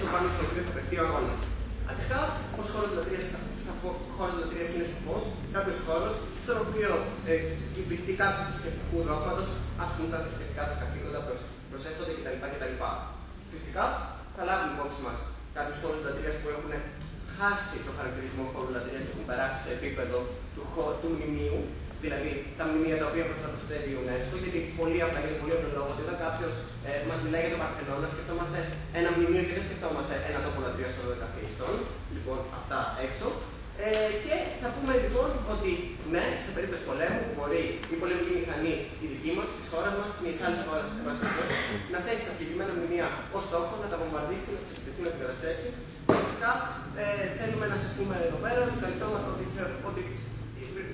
το πλαίσιο πάνω στο οποίο θα παιχτεί ο αγώνα. Αρχικά, ω χώρο λατρεία είναι σαφώ κάποιος χώρο στον οποίο ε, οι πιστοί κάποιου θρησκευτικού δόγματος ασκούν τα θρησκευτικά τους καθήκοντα, προσέχονται κτλ. Φυσικά, θα λάβουμε υπόψη μας κάποιους χώρου λατρεία που έχουν χάσει το χαρακτηρισμό χώρου λατρεία και έχουν περάσει στο επίπεδο του, του μνημείου, δηλαδή τα μνημεία τα οποία προστατεύει η UNESCO, γιατί πολύ απλά για πολύ απλό λόγο ότι όταν κάποιος ε, μας μιλάει για το Παρθενώνα, σκεφτόμαστε ένα μνημείο και δεν σκεφτόμαστε ένα τόπο λατρεία των 12 Λοιπόν, αυτά έξω. Ε, και θα πούμε λοιπόν ότι ναι, σε περίπτωση πολέμου μπορεί η πολεμική μηχανή, η δική μας, της χώρας μας, μια άλλης χώρας, να θέσει τα συγκεκριμένα μνημεία ως στόχο, να τα βομβαρδίσει, να τους επιτεθεί, να καταστρέψει. Φυσικά ε, θέλουμε να σας πούμε εδώ πέρα ότι, ότι, ότι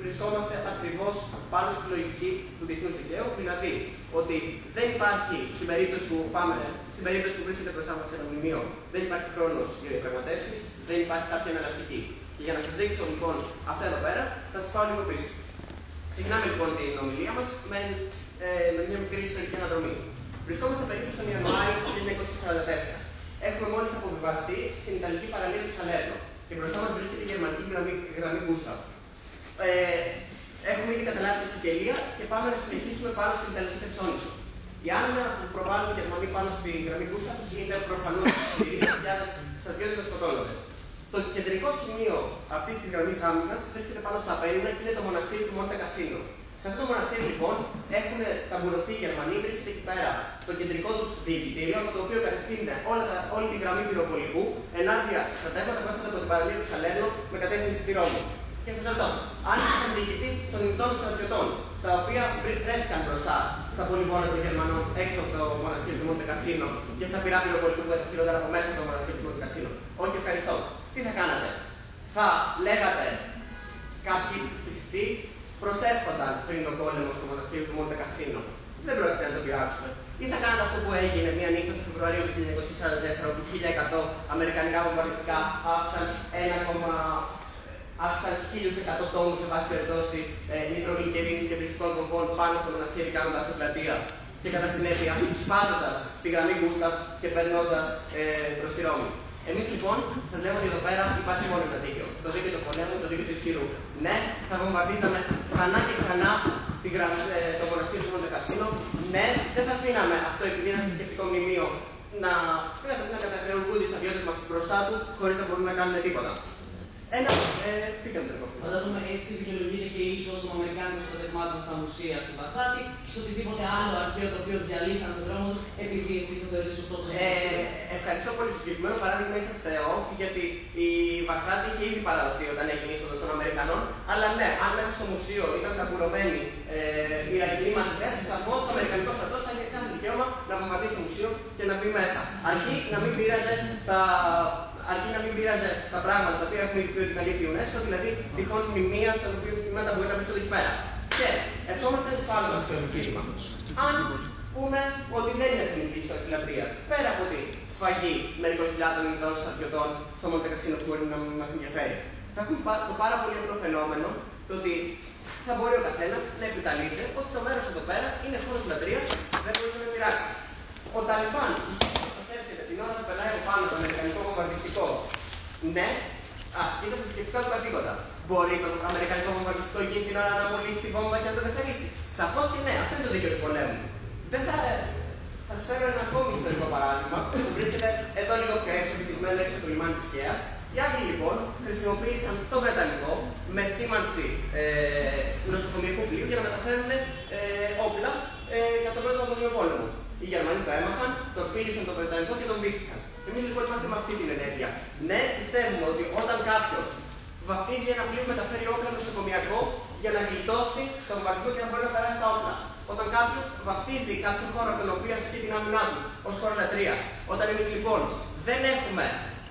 βρισκόμαστε ακριβώς πάνω στη λογική του διεθνούς δικαίου, δηλαδή ότι δεν υπάρχει στην περίπτωση που, πάμε, στην περίπτωση που βρίσκεται μπροστά μας ένα μνημείο, δεν υπάρχει χρόνος για διαπραγματεύσεις, δεν υπάρχει κάποια εναλλακτική. Και για να σας δείξω λοιπόν αυτά εδώ πέρα, θα σας πάω λίγο πίσω. Ξεκινάμε λοιπόν την ομιλία μας με, ε, με μια μικρή ιστορική αναδρομή. Βρισκόμαστε περίπου στον Ιανουάριο του 1944. Έχουμε μόλις αποβιβαστεί στην Ιταλική παραλία του Σαλέρνο και μπροστά μας βρίσκεται η γερμανική γραμμή, γραμμή Γκούσταβ. Ε, έχουμε ήδη καταλάβει τη Σικελία και πάμε να συνεχίσουμε πάνω στην Ιταλική Χερσόνησο. Η άμυνα που προβάλλουν οι Γερμανοί πάνω στη γραμμή Γκούσταβ είναι προφανώς σκληρή, χιλιάδε στρατιώτε να σκοτώνονται. Το κεντρικό σημείο αυτής της γραμμής άμυνας βρίσκεται πάνω στα Απένινα και είναι το μοναστήρι του Μόντε Κασίνο. Σε αυτό το μοναστήρι λοιπόν έχουν ταμπουρωθεί οι Γερμανοί, βρίσκεται εκεί πέρα το κεντρικό τους διοικητήριο, από το οποίο κατευθύνεται όλη τη γραμμή πυροβολικού ενάντια στα στρατεύματα που έρχονται από την παραλία του Σαλέρνο με κατεύθυνση στη Ρώμη. Και σας ρωτώ, αν ήσασταν διοικητή των ειδικών στρατιωτών, τα οποία βρέθηκαν μπροστά στα πολυβόνα των Γερμανών έξω από το μοναστήρι του Μοντε Κασίνο και στα πυρά πυροβολικού που κατευθύνονταν από μέσα από το μοναστήρι του Μοντε Κασίνο; Όχι, ευχαριστώ. Τι θα κάνατε, θα λέγατε κάποιοι πιστοί προσεύχονταν πριν τον πόλεμο στο μοναστήρι του Μοντε Κασίνο; Δεν πρόκειται να το πειράξουμε. Ή θα κάνατε αυτό που έγινε μια νύχτα του Φεβρουαρίου του 1944, όπου 1100 αμερικανικά βομβαριστικά άφησαν 1, άφησαν 1100 τόνου σε βάση περιπτώσει ε, νητρογλυκερίνη και πιστικών κομφών πάνω στο μοναστήρι κάνοντας την πλατεία και κατά συνέπεια σπάζοντας τη γραμμή Γκούσταβ και περνώντας ε, προς τη Ρώμη. Εμείς λοιπόν σας λέμε ότι εδώ πέρα υπάρχει μόνο ένα δίκαιο. Το δίκαιο του πολέμου, το δίκαιο του ισχυρού. Ναι, θα βομβαρδίζαμε ξανά και ξανά τη γραμμή, ε, το μοναστήρι του Μοντεκασίνο. Ναι, δεν θα αφήναμε αυτό επειδή είναι ένα θρησκευτικό μνημείο να, να, να κατακαιρουργούνται οι στρατιώτες μας μπροστά του χωρίς να μπορούν να κάνουν τίποτα. Ένα, ε, πήγαμε το Φαντάζομαι έτσι δικαιολογείται και η ίσως των Αμερικάνικων στρατευμάτων στα μουσεία στην Παθάτη και σε οτιδήποτε άλλο αρχαίο το οποίο διαλύσαν τον δρόμο τους, επειδή εσείς το θεωρείτε σωστό το ε, Ευχαριστώ πολύ. Στο συγκεκριμένο παράδειγμα είσαστε off, γιατί η Βαγδάτη είχε ήδη παραδοθεί όταν έγινε η είσοδο των Αμερικανών. Αλλά ναι, αν μέσα στο μουσείο ήταν ταμπουρωμένοι ε, οι Ιρακινοί μαθητέ, σαφώς το Αμερικανικό στρατό θα είχε κάθε δικαίωμα να βομβαρδίσει το μουσείο και να μπει μέσα. Αρχή να μην πειράζε τα αρκεί να μην πειράζε τα πράγματα τα οποία έχουμε πει ότι καλύπτει η UNESCO, δηλαδή τυχόν μνημεία τα οποία μνημεία μπορεί να βρίσκονται εκεί πέρα. Και ερχόμαστε στο άλλο μας επιχείρημα. Αν πούμε ότι δεν είναι εθνική στο εκκλαπρία, πέρα από τη σφαγή μερικών χιλιάδων Ινδών στρατιωτών στο Μοντεκασίνο που μπορεί να μας ενδιαφέρει, θα έχουμε το πάρα πολύ απλό φαινόμενο το ότι θα μπορεί ο καθένας να επιταλείται ότι το μέρος εδώ πέρα είναι χώρος λατρείας, δεν μπορεί να με πειράξεις. Ο Ταλιμπάν προσεύχεται την ώρα που περνάει από πάνω το αμερικανικό βομβαρδιστικό, ναι, ασκεί τα θρησκευτικά του καθήκοντα. Μπορεί το αμερικανικό βομβαρδιστικό εκείνη την ώρα να μολύσει τη βόμβα και να το καθαρίσει. Σαφώς και ναι, αυτό είναι το δίκαιο του πολέμου. Δεν θα, θα σας φέρω ένα ακόμη ιστορικό παράδειγμα που βρίσκεται εδώ λίγο πιο έξω, βυθισμένο έξω από το λιμάνι της Κέας. Οι Άγγλοι λοιπόν χρησιμοποίησαν το Βρετανικό με σήμανση ε, νοσοκομιακού πλοίου για να μεταφέρουν ε, όπλα ε, για τον Πρώτο Παγκόσμιο Πόλεμο. Οι Γερμανοί το έμαθαν, το πήλησαν το Βρετανικό και τον βήθησαν. Εμείς λοιπόν είμαστε με αυτή την ενέργεια. Ναι, πιστεύουμε ότι όταν κάποιος βαφτίζει ένα πλοίο μεταφέρει όπλα νοσοκομιακό για να γλιτώσει τον βομβαρδισμό και να μπορεί να περάσει τα όπλα. Όταν κάποιος βαφτίζει κάποιο χώρο από τον οποίο ασκεί την άμυνά του ως χώρο λατρείας. Όταν εμείς λοιπόν δεν έχουμε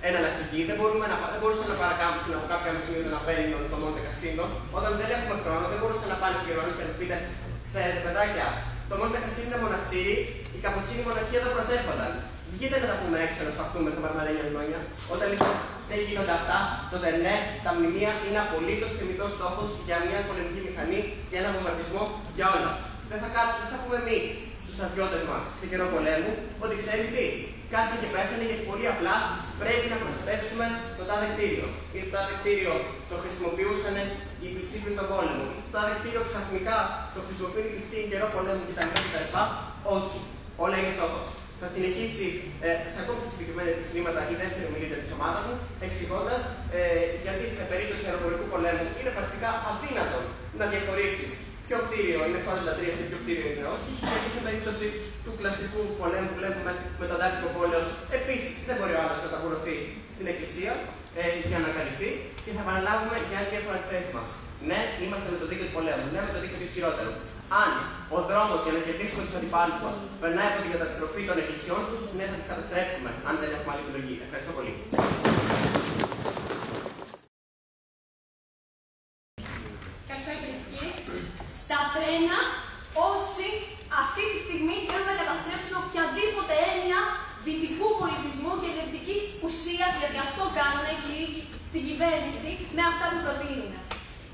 εναλλακτική, δεν, μπορούμε να, δεν μπορούσαν να παρακάμψουν από κάποια σημείο να παίρνουν το Μοντε Κασίνο. Όταν δεν έχουμε χρόνο, δεν μπορούσαν να πάνε στους Γερμανού και να τους πείτε, ξέρετε παιδάκια, το Μοντε Κασίνο είναι μοναστήρι, οι καπουτσίνοι μοναρχία δεν προσέρχονταν. Βγείτε να τα πούμε έξω, να σπαχτούμε στα μαρμαρένια μνημόνια. Όταν λοιπόν δεν γίνονται αυτά, τότε ναι, τα μνημεία είναι απολύτως θεμητός στόχος για μια πολεμική μηχανή, για ένα βομβαρδισμό, για όλα. Δεν θα κάτσουμε, δεν θα πούμε εμείς στους στρατιώτες μας σε καιρό πολέμου ότι ξέρεις τι, κάτσε και πέθανε γιατί πολύ απλά πρέπει να προστατεύσουμε το τάδε κτίριο. Ή το τάδε κτίριο το χρησιμοποιούσαν οι πιστοί πριν τον πόλεμο. Ή το τάδε κτίριο ξαφνικά το χρησιμοποιούν οι πιστοί καιρό πολέμου κτλ. κτλ. Όχι. Όλα είναι στόχος. Θα συνεχίσει ε, σε ακόμη πιο συγκεκριμένα επιχειρήματα η δεύτερη μιλήτρια της ομάδας μου, εξηγώντας ε, γιατί σε περίπτωση αεροπορικού πολέμου είναι πρακτικά αδύνατο να διαχωρίσεις ποιο κτίριο είναι 83 και ποιο κτίριο είναι όχι. Γιατί σε περίπτωση του κλασικού πολέμου που βλέπουμε με τον Αντάρτικο Βόλεο, επίσης δεν μπορεί ο άλλος να ταπουρωθεί στην εκκλησία ε, για να καλυφθεί και θα επαναλάβουμε για άλλη μια φορά τη θέση μας. Ναι, είμαστε με το δίκαιο του πολέμου. Ναι, με το δίκαιο του ισχυρότερου. Αν ο δρόμος για να κερδίσουμε τους αντιπάλους μας περνάει από την καταστροφή των εκκλησιών τους, ναι, θα τις καταστρέψουμε. Αν δεν έχουμε άλλη επιλογή. Ευχαριστώ πολύ. Καλησπέρα κυρίε και κύριοι. Στα τρένα, όσοι αυτή τη στιγμή θέλουν να καταστρέψουν οποιαδήποτε έννοια δυτικού πολιτισμού και δυτική ουσία, γιατί αυτό κάνουν κυρίοι στην κυβέρνηση με αυτά που προτείνουν.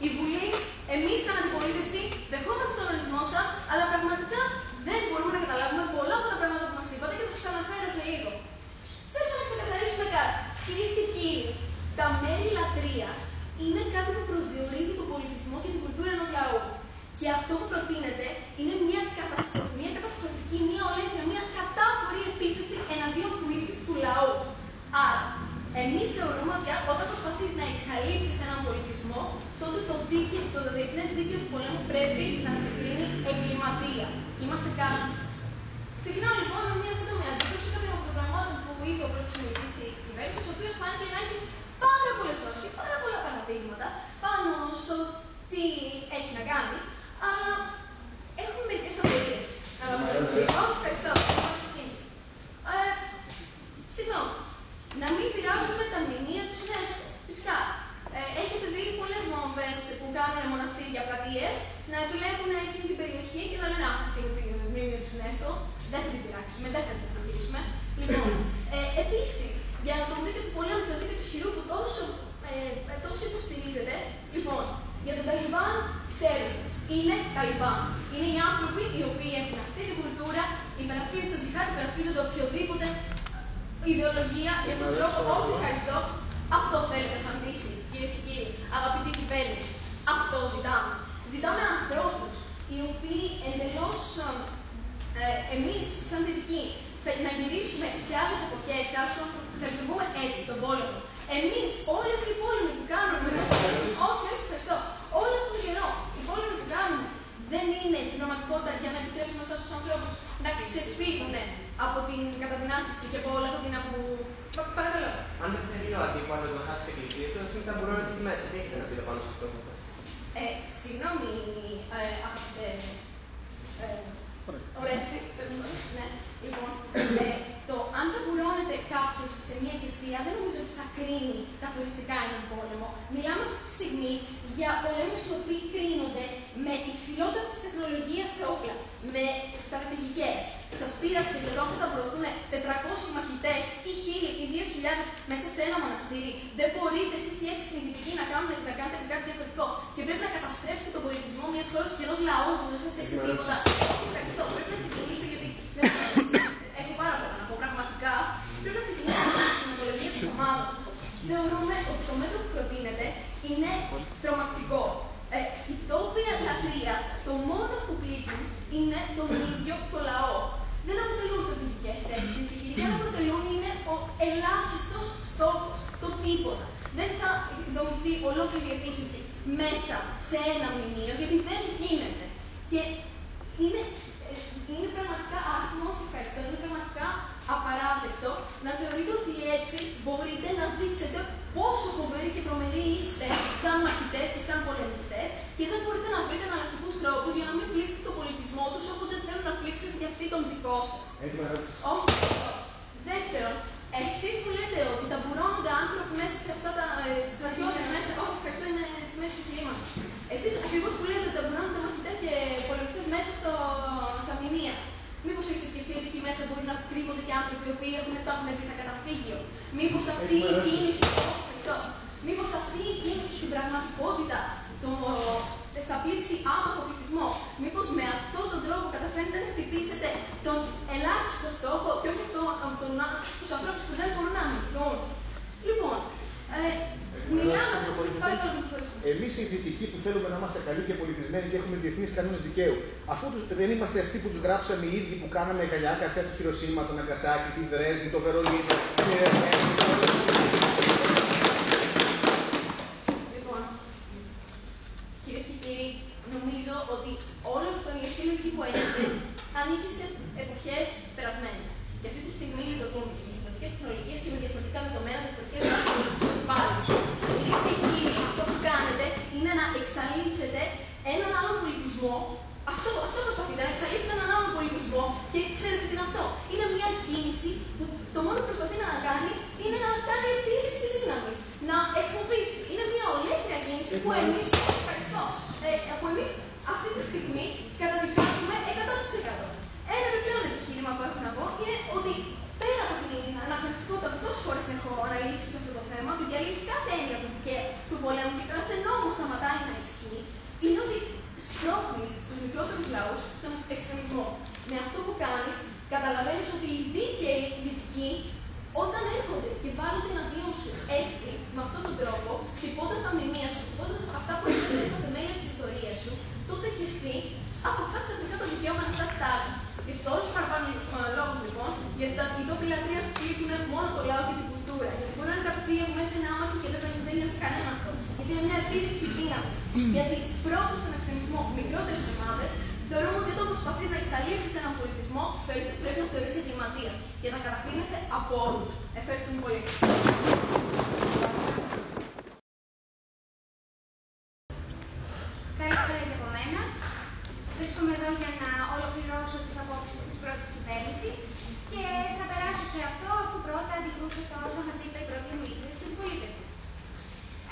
Η Βουλή, εμεί σαν αντιπολίτευση, δεχόμαστε τον ορισμό σα, αλλά πραγματικά δεν μπορούμε να καταλάβουμε πολλά από τα πράγματα που μα είπατε και θα σα αναφέρω σε λίγο. Θέλω να ξεκαθαρίσουμε κάτι. Κυρίε και κύριοι, τα μέρη λατρεία είναι κάτι που προσδιορίζει τον πολιτισμό και την κουλτούρα ενό λαού. Και αυτό που προτείνεται είναι μια, καταστρο... μια καταστροφική, μια ολέθρια, μια κατάφορη επίθεση εναντίον του ίδιου, του λαού. Άρα, εμεί θεωρούμε ότι όταν προσπαθεί να εξαλείψει έναν πολιτισμό, τότε το, δίκαιο, το διεθνέ δίκαιο του πολέμου πρέπει να σε κρίνει εγκληματία. Είμαστε κάτι. Ξεκινάω λοιπόν με μια σύντομη αντίκτυπωση κάποιων προγραμμάτων που είπε ο πρώτο μιλητή τη κυβέρνηση, ο οποίο φάνηκε να έχει πάρα πολλέ ώσει, πάρα πολλά παραδείγματα πάνω στο τι έχει να κάνει, αλλά έχουμε μερικέ απορίε. Όχι, ευχαριστώ. Ε, Συγγνώμη. Να μην πειράζουμε τα μνημεία τη UNESCO. Φυσικά. Ε, έχετε δει πολλέ μόμβε που κάνουν μοναστήρια πλατείε να επιλέγουν εκείνη την περιοχή και να λένε Αχ, αυτή είναι τη μνημεία τη UNESCO. Δεν θα την πειράξουμε, δεν θα την φροντίσουμε. Λοιπόν, ε, επίσης, για τον δίκαιο του πολέμου και τον δίκαιο του ισχυρού που τόσο, ε, τόσο υποστηρίζεται, λοιπόν, για τον Ταλιμπάν ξέρετε, είναι Ταλιμπάν. Είναι οι άνθρωποι οι οποίοι έχουν αυτή την κουλτούρα, υπερασπίζονται τον τζιχάτ, υπερασπίζονται οποιοδήποτε ιδεολογία για αυτόν τον τρόπο. Όχι, ευχαριστώ. Αυτό θέλετε σαν λύση, κυρίες και κύριοι, αγαπητή κυβέρνηση. Αυτό ζητάμε. Ζητάμε ανθρώπους οι οποίοι εντελώ ε, εμείς, σαν δυτικοί, να γυρίσουμε σε άλλες εποχές, σε άλλους ανθρώπους θα λειτουργούμε έτσι στον πόλεμο. Εμείς, όλοι αυτοί οι πόλεμοι που κάνουμε, με τόσο όχι, όχι, ευχαριστώ, όλο αυτόν τον καιρό, οι πόλεμοι που κάνουμε δεν είναι στην πραγματικότητα για να επιτρέψουμε σε αυτούς τους ανθρώπους να ξεφύγουν από την καταδυνάστευση και από όλα αυτά την απο... Πα- Παρακαλώ. Αν δεν θέλει ο αντίπαλος να χάσει τις εκκλησίες, τότε είναι τα μπορούν εκεί μέσα. Τι έχετε να πείτε πάνω στο στόχο αυτό. Ε, συγγνώμη, ε, αγαπητέ. Ε, Ορέστη. Ναι, λοιπόν. Ε, το αν ταμπουρώνεται κάποιος σε μια εκκλησία δεν νομίζω ότι θα κρίνει καθοριστικά έναν πόλεμο. Μιλάμε αυτή τη στιγμή για πολέμου οι οποίοι κρίνονται με υψηλότητα της τεχνολογίας σε όπλα, με στρατηγικές. Σας πείραξε και εδώ που θα προωθούν 400 μαχητές ή 1000 ή 2000 μέσα σε ένα μοναστήρι. Δεν μπορείτε εσείς οι έξυπνοι δυτικοί να, κάνουν, να κάνετε κάτι διαφορετικό. Και πρέπει να καταστρέψετε τον πολιτισμό μιας χώρας και ενός λαού που δεν σας έχει τίποτα. Ευχαριστώ. Πρέπει να ξεκινήσω γιατί δεν έχω πάρα πολλά να πω. Πραγματικά πρέπει να ξεκινήσω με τη συνομολογία της ομάδας. Θεωρούμε ότι το μέτρο που προτείνεται είναι τρομακτικό. Ε, οι τόποι λατρεία το μόνο που πλήττουν είναι τον ίδιο το λαό. Δεν αποτελούν στρατηγικές θέσεις. Οι δεν αποτελούν είναι ο ελάχιστος στόχος. Το τίποτα. Δεν θα δομηθεί ολόκληρη η επίθεση μέσα σε ένα μνημείο, γιατί δεν γίνεται. Και είναι, ε, είναι πραγματικά άσχημο, όχι ευχαριστώ, είναι πραγματικά απαράδεκτο να θεωρείτε ότι έτσι μπορείτε να δείξετε πόσο φοβεροί και τρομεροί είστε σαν μαχητές και σαν πολεμιστές και δεν μπορείτε να βρείτε εναλλακτικού τρόπους για να μην πλήξετε τον πολιτισμό τους όπως δεν θέλουν να πλήξετε και αυτοί τον δικό σας. Έτοιμα ερώτηση. Όχι. Δεύτερον, εσείς που λέτε ότι ταμπουρώνονται άνθρωποι μέσα σε αυτά τα ε, στρατιώτε μέσα. Όχι, ευχαριστώ, είναι στη μέση του κινήματο. Εσείς ακριβώς που λέτε ότι ταμπουρώνονται μαχητές και πολεμιστές μέσα στο, στα μνημεία. Μήπως έχετε σκεφτεί ότι εκεί μέσα μπορεί να κρύβονται και άνθρωποι οι οποίοι έχουν, το έχουν μπει στα καταφύγιο. Μήπως αυτή η κίνηση. Ευχαριστώ. Μήπως αυτή η κίνηση στην πραγματικότητα το, θα πλήξει άμαχο πληθυσμό. Μήπως με αυτόν τον τρόπο καταφέρετε να χτυπήσετε τον ελάχιστο στόχο και όχι αυτό, τους ανθρώπους που δεν μπορούν να αμυνθούν. Λοιπόν, ε, μιλάμε. Παρακαλώ, Εμείς οι δυτικοί που θέλουμε να είμαστε καλοί και πολιτισμένοι και έχουμε διεθνείς κανόνες δικαίου, αφού τους, δεν είμαστε αυτοί που τους γράψαμε οι ίδιοι που κάναμε καλιά καρδιά του Χειροσύμα, τον Αγκασάκη, τη Δρέσδη, το Βερολίνο, Λοιπόν, κυρίε και κύριοι, νομίζω ότι όλο αυτό η αρχή λογική που έγινε ανήκει σε εποχέ περασμένε. Και αυτή τη στιγμή λειτουργούν με διαφορετικέ τεχνολογίε και με διαφορετικά δεδομένα, διαφορετικέ βάσει πάλι. Κυρίε και κύριοι, αυτό που κάνετε είναι να εξαλείψετε έναν άλλο πολιτισμό. Αυτό, αυτό προσπαθείτε, να εξαλείψετε έναν άλλο πολιτισμό και ξέρετε τι είναι αυτό. Είναι μια κίνηση που το μόνο που προσπαθεί να κάνει είναι να κάνει εξήλυξη δύναμη, να εκφοβήσει. Είναι μια ολέθρια κίνηση που εμεί. Ευχαριστώ. Ε, που εμεί αυτή τη στιγμή καταδικάζουμε 100%. Ένα επιπλέον επιχείρημα που έχω να πω είναι ότι πέρα από την αναχρηστικότητα που τόσε φορέ έχω αναλύσει σε αυτό το θέμα, ότι διαλύσει κάθε έννοια του δικαίου του πολέμου και κάθε νόμο σταματάει να ισχύει, είναι ότι σπρώχνει του μικρότερου λαού στον εξτρεμισμό. Με αυτό που κάνει, καταλαβαίνει ότι οι δίκαιοι δυτικοί, όταν έρχονται και βάλλονται εναντίον σου έτσι, με αυτόν τον τρόπο, χτυπώντα τα μνημεία σου, χτυπώντα αυτά που έχουν στα θεμέλια τη ιστορία σου, τότε και εσύ αποκτά ξαφνικά το δικαίωμα να φτάσει στα άλλα. Γι' αυτό όλου του παραπάνω λόγου λοιπόν, γιατί τα τόποι λατρεία πλήττουν μόνο το λαό και την κουλτούρα. Γιατί μπορεί να είναι καταφύγιο μέσα σε ένα άμαχο και δεν δεν είναι σε κανένα αυτό. Γιατί είναι μια επίδειξη δύναμη. Γιατί σπρώχνει στον εξτρεμισμό μικρότερε ομάδε, θεωρούμε ότι όταν προσπαθεί να εξαλείψει έναν πολιτισμό, πρέπει να θεωρήσει εγκληματία. Και να καταφύγεσαι από όλου. Ευχαριστούμε πολύ. Καλησπέρα και από μένα. Βρίσκομαι εδώ για να ολοκληρώσω τις απόψεις της πρώτης κυβέρνησης και θα περάσω σε αυτό αφού πρώτα αντικρούσω τα όσα μας είπε η πρώτη ομιλήτρια της αντιπολίτευσης.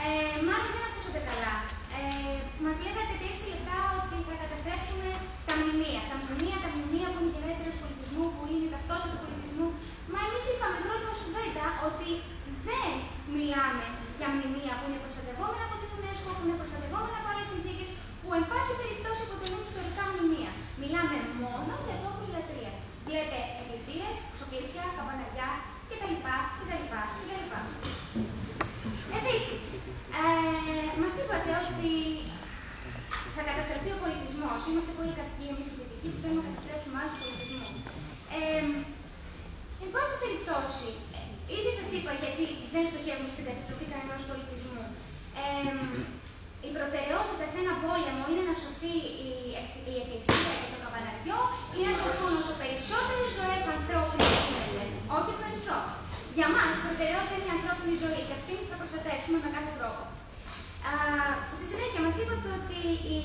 Ε, μάλλον δεν ακούσατε καλά. Ε, μας λέγατε επί 6 λεπτά ότι θα καταστρέψουμε τα μνημεία. Τα μνημεία, τα μνημεία που είναι γενέτειρα του πολιτισμού, που είναι η ταυτότητα του πολιτισμού. Μα εμείς είπαμε πρώτη μας κουβέντα ότι δεν μιλάμε για μνημεία που είναι προστατευόμενα από την UNESCO, που είναι προστατευόμενα από άλλες συνθήκες, που εν πάση περιπτώσει αποτελούν ιστορικά μνημεία. Μιλάμε μόνο για τόπους λατρείας. Βλέπετε εκκλησίες, ξοπλίσια, καμπαναριά κτλ. κτλ, κτλ. Επίσης, ε, μας είπατε ότι θα καταστραφεί ο πολιτισμός. Είμαστε πολύ κακοί εμείς οι δυτικοί που θέλουμε να καταστρέψουμε άλλους πολιτισμούς. Ε, εν πάση περιπτώσει, ήδη σας είπα γιατί δεν στοχεύουμε στην καταστροφή κανένα πολιτισμού. Ε, η προτεραιότητα σε ένα πόλεμο είναι να σωθεί η, η εκκλησία και το καμπαναριό ή να σωθούν όσο περισσότερες ζωές ανθρώπινες γίνεται. Όχι, ευχαριστώ. Για μας η προτεραιότητα είναι η ανθρώπινη ζωή και αυτή θα προστατεύσουμε με κάθε τρόπο. Α, στη συνέχεια μας είπατε ότι η,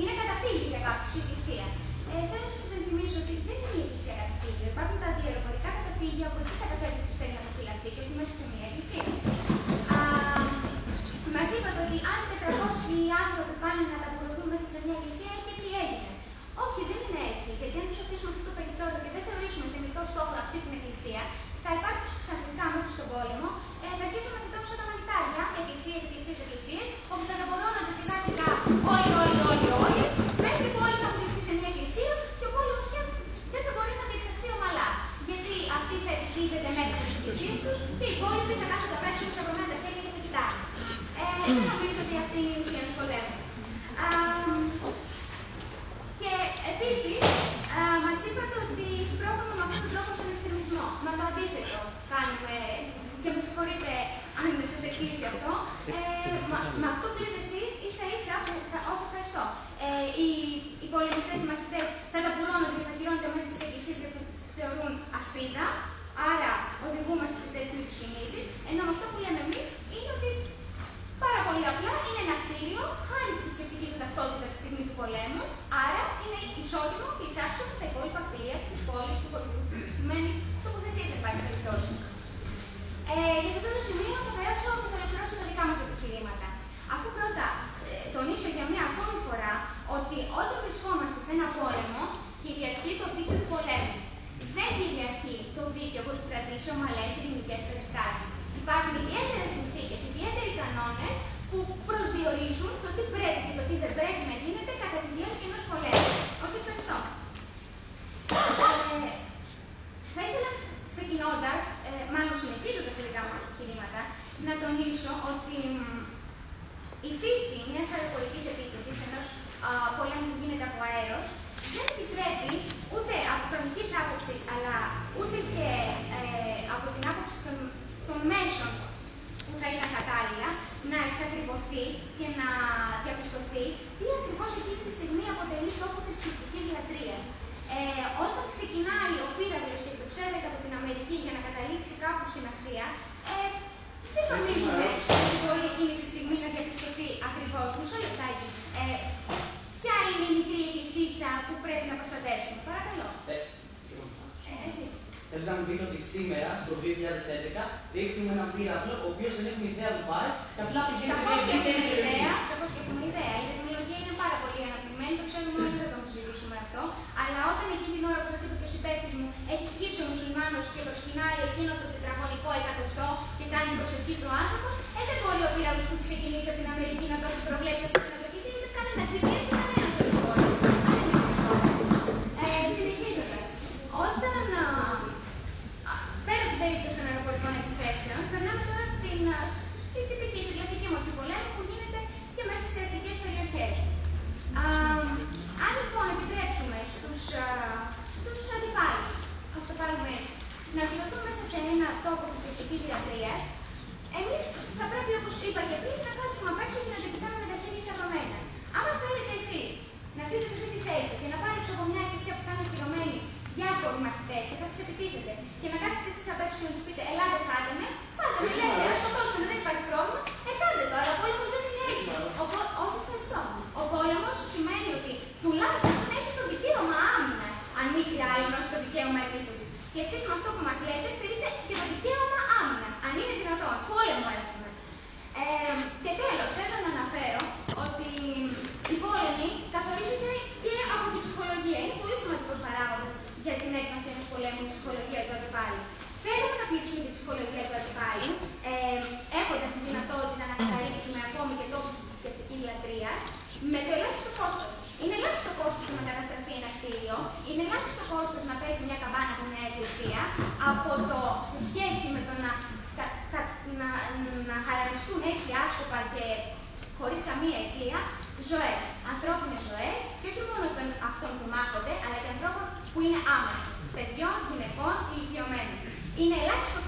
είναι καταφύγιο για κάποιους η εκκλησία. Ε, θέλω να σας υπενθυμίσω ότι δεν είναι η εκκλησία καταφύγιο. Υπάρχουν τα αντιεροπορικά καταφύγια που εκεί καταφέρει ποιο θέλει να αποφυλαχθεί και όχι μέσα σε μια εκκλησία. Α, Μας είπατε ότι αν 400 άνθρωποι πάνε να ταπεινωθούν μέσα σε μια εκκλησία και τι έγινε. Όχι, δεν είναι έτσι. Γιατί αν τους αφήσουμε αυτό το περιθώριο και δεν θεωρήσουμε τελικό στόχο αυτή την εκκλησία, 啊，波兰。να βιωθούν μέσα σε ένα τόπο προσεκτική ιατρία, εμείς θα πρέπει, όπως είπα και πριν, να κάτσουμε απέξω και να το με τα χέρια στα χαμένα. Άμα θέλετε εσείς να δείτε σε αυτή τη θέση και να πάρετε από μια εκκλησία που θα είναι πληρωμένη διάφοροι μαθητές και θα σας επιτίθεται και να κάτσετε εσείς απέξω και να τους πείτε Ελάτε, φάτε με, φάτε με, λέτε, ας το δεν υπάρχει πρόβλημα. Shanto কুমার και χωρίς καμία αιτία, ζωέ. Ανθρώπινες ζωές, και όχι μόνο των αυτών που μάχονται, αλλά και ανθρώπων που είναι άμαχοι. Παιδιών, γυναικών, ηλικιωμένων. Είναι ελάχιστο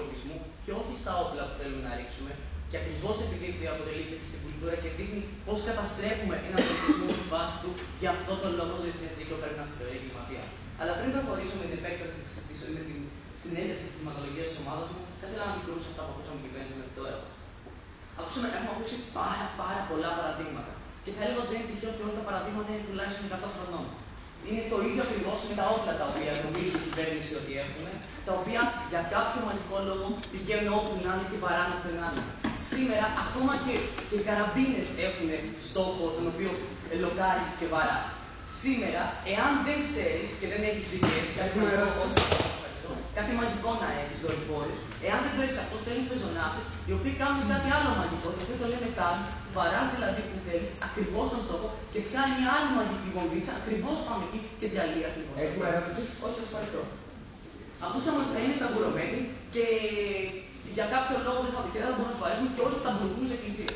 πολιτισμού και όχι στα όπλα που θέλουμε να ρίξουμε. Και ακριβώς επειδή αποτελείται στην κουλτούρα και δείχνει πώς καταστρέφουμε έναν πολιτισμό στη βάση του, γι' αυτό τον λόγο το διεθνέ δίκαιο πρέπει να θεωρεί εγκληματία. Αλλά πριν προχωρήσω με την επέκταση της με την συνέντευξη της κλιματολογία της ομάδας μου, θα ήθελα να αντικρούσω αυτά που ακούσαμε κυβέρνηση μέχρι τώρα. Ακούσαμε, έχουμε ακούσει πάρα, πάρα πολλά παραδείγματα. Και θα έλεγα ότι δεν είναι τυχαίο ότι όλα τα παραδείγματα είναι τουλάχιστον 100 χρονών είναι το ίδιο ακριβώς με τα όπλα τα οποία νομίζει η κυβέρνηση ότι έχουν, τα οποία για κάποιο μαγικό λόγο πηγαίνουν όπου να είναι και βαράνε όπου να. Σήμερα ακόμα και, οι καραμπίνες έχουν στόχο τον οποίο λοκάρει και βαράς. Σήμερα, εάν δεν ξέρεις και δεν έχεις GPS, κάτι μαγικό, κάτι μαγικό να έχεις δορυφόρου, εάν δεν το έχεις αυτό, θέλει πεζονάτε, οι οποίοι κάνουν κάτι άλλο μαγικό, το οποίο το λένε καν, βαράς δηλαδή που θέλεις, ακριβώς τον στόχο και σκάνει άλλη μαγική βομβίτσα, ακριβώς πάμε εκεί και διαλύει ακριβώς. Έχουμε ερώτηση; Όχι, σας ευχαριστώ. Ακούσαμε ότι θα είναι ταμπουρωμένοι και για κάποιο λόγο δεν θα, και δεν μπορούν να ασφαλίσουν και όλοι θα μπουρκούν σε εκκλησίες.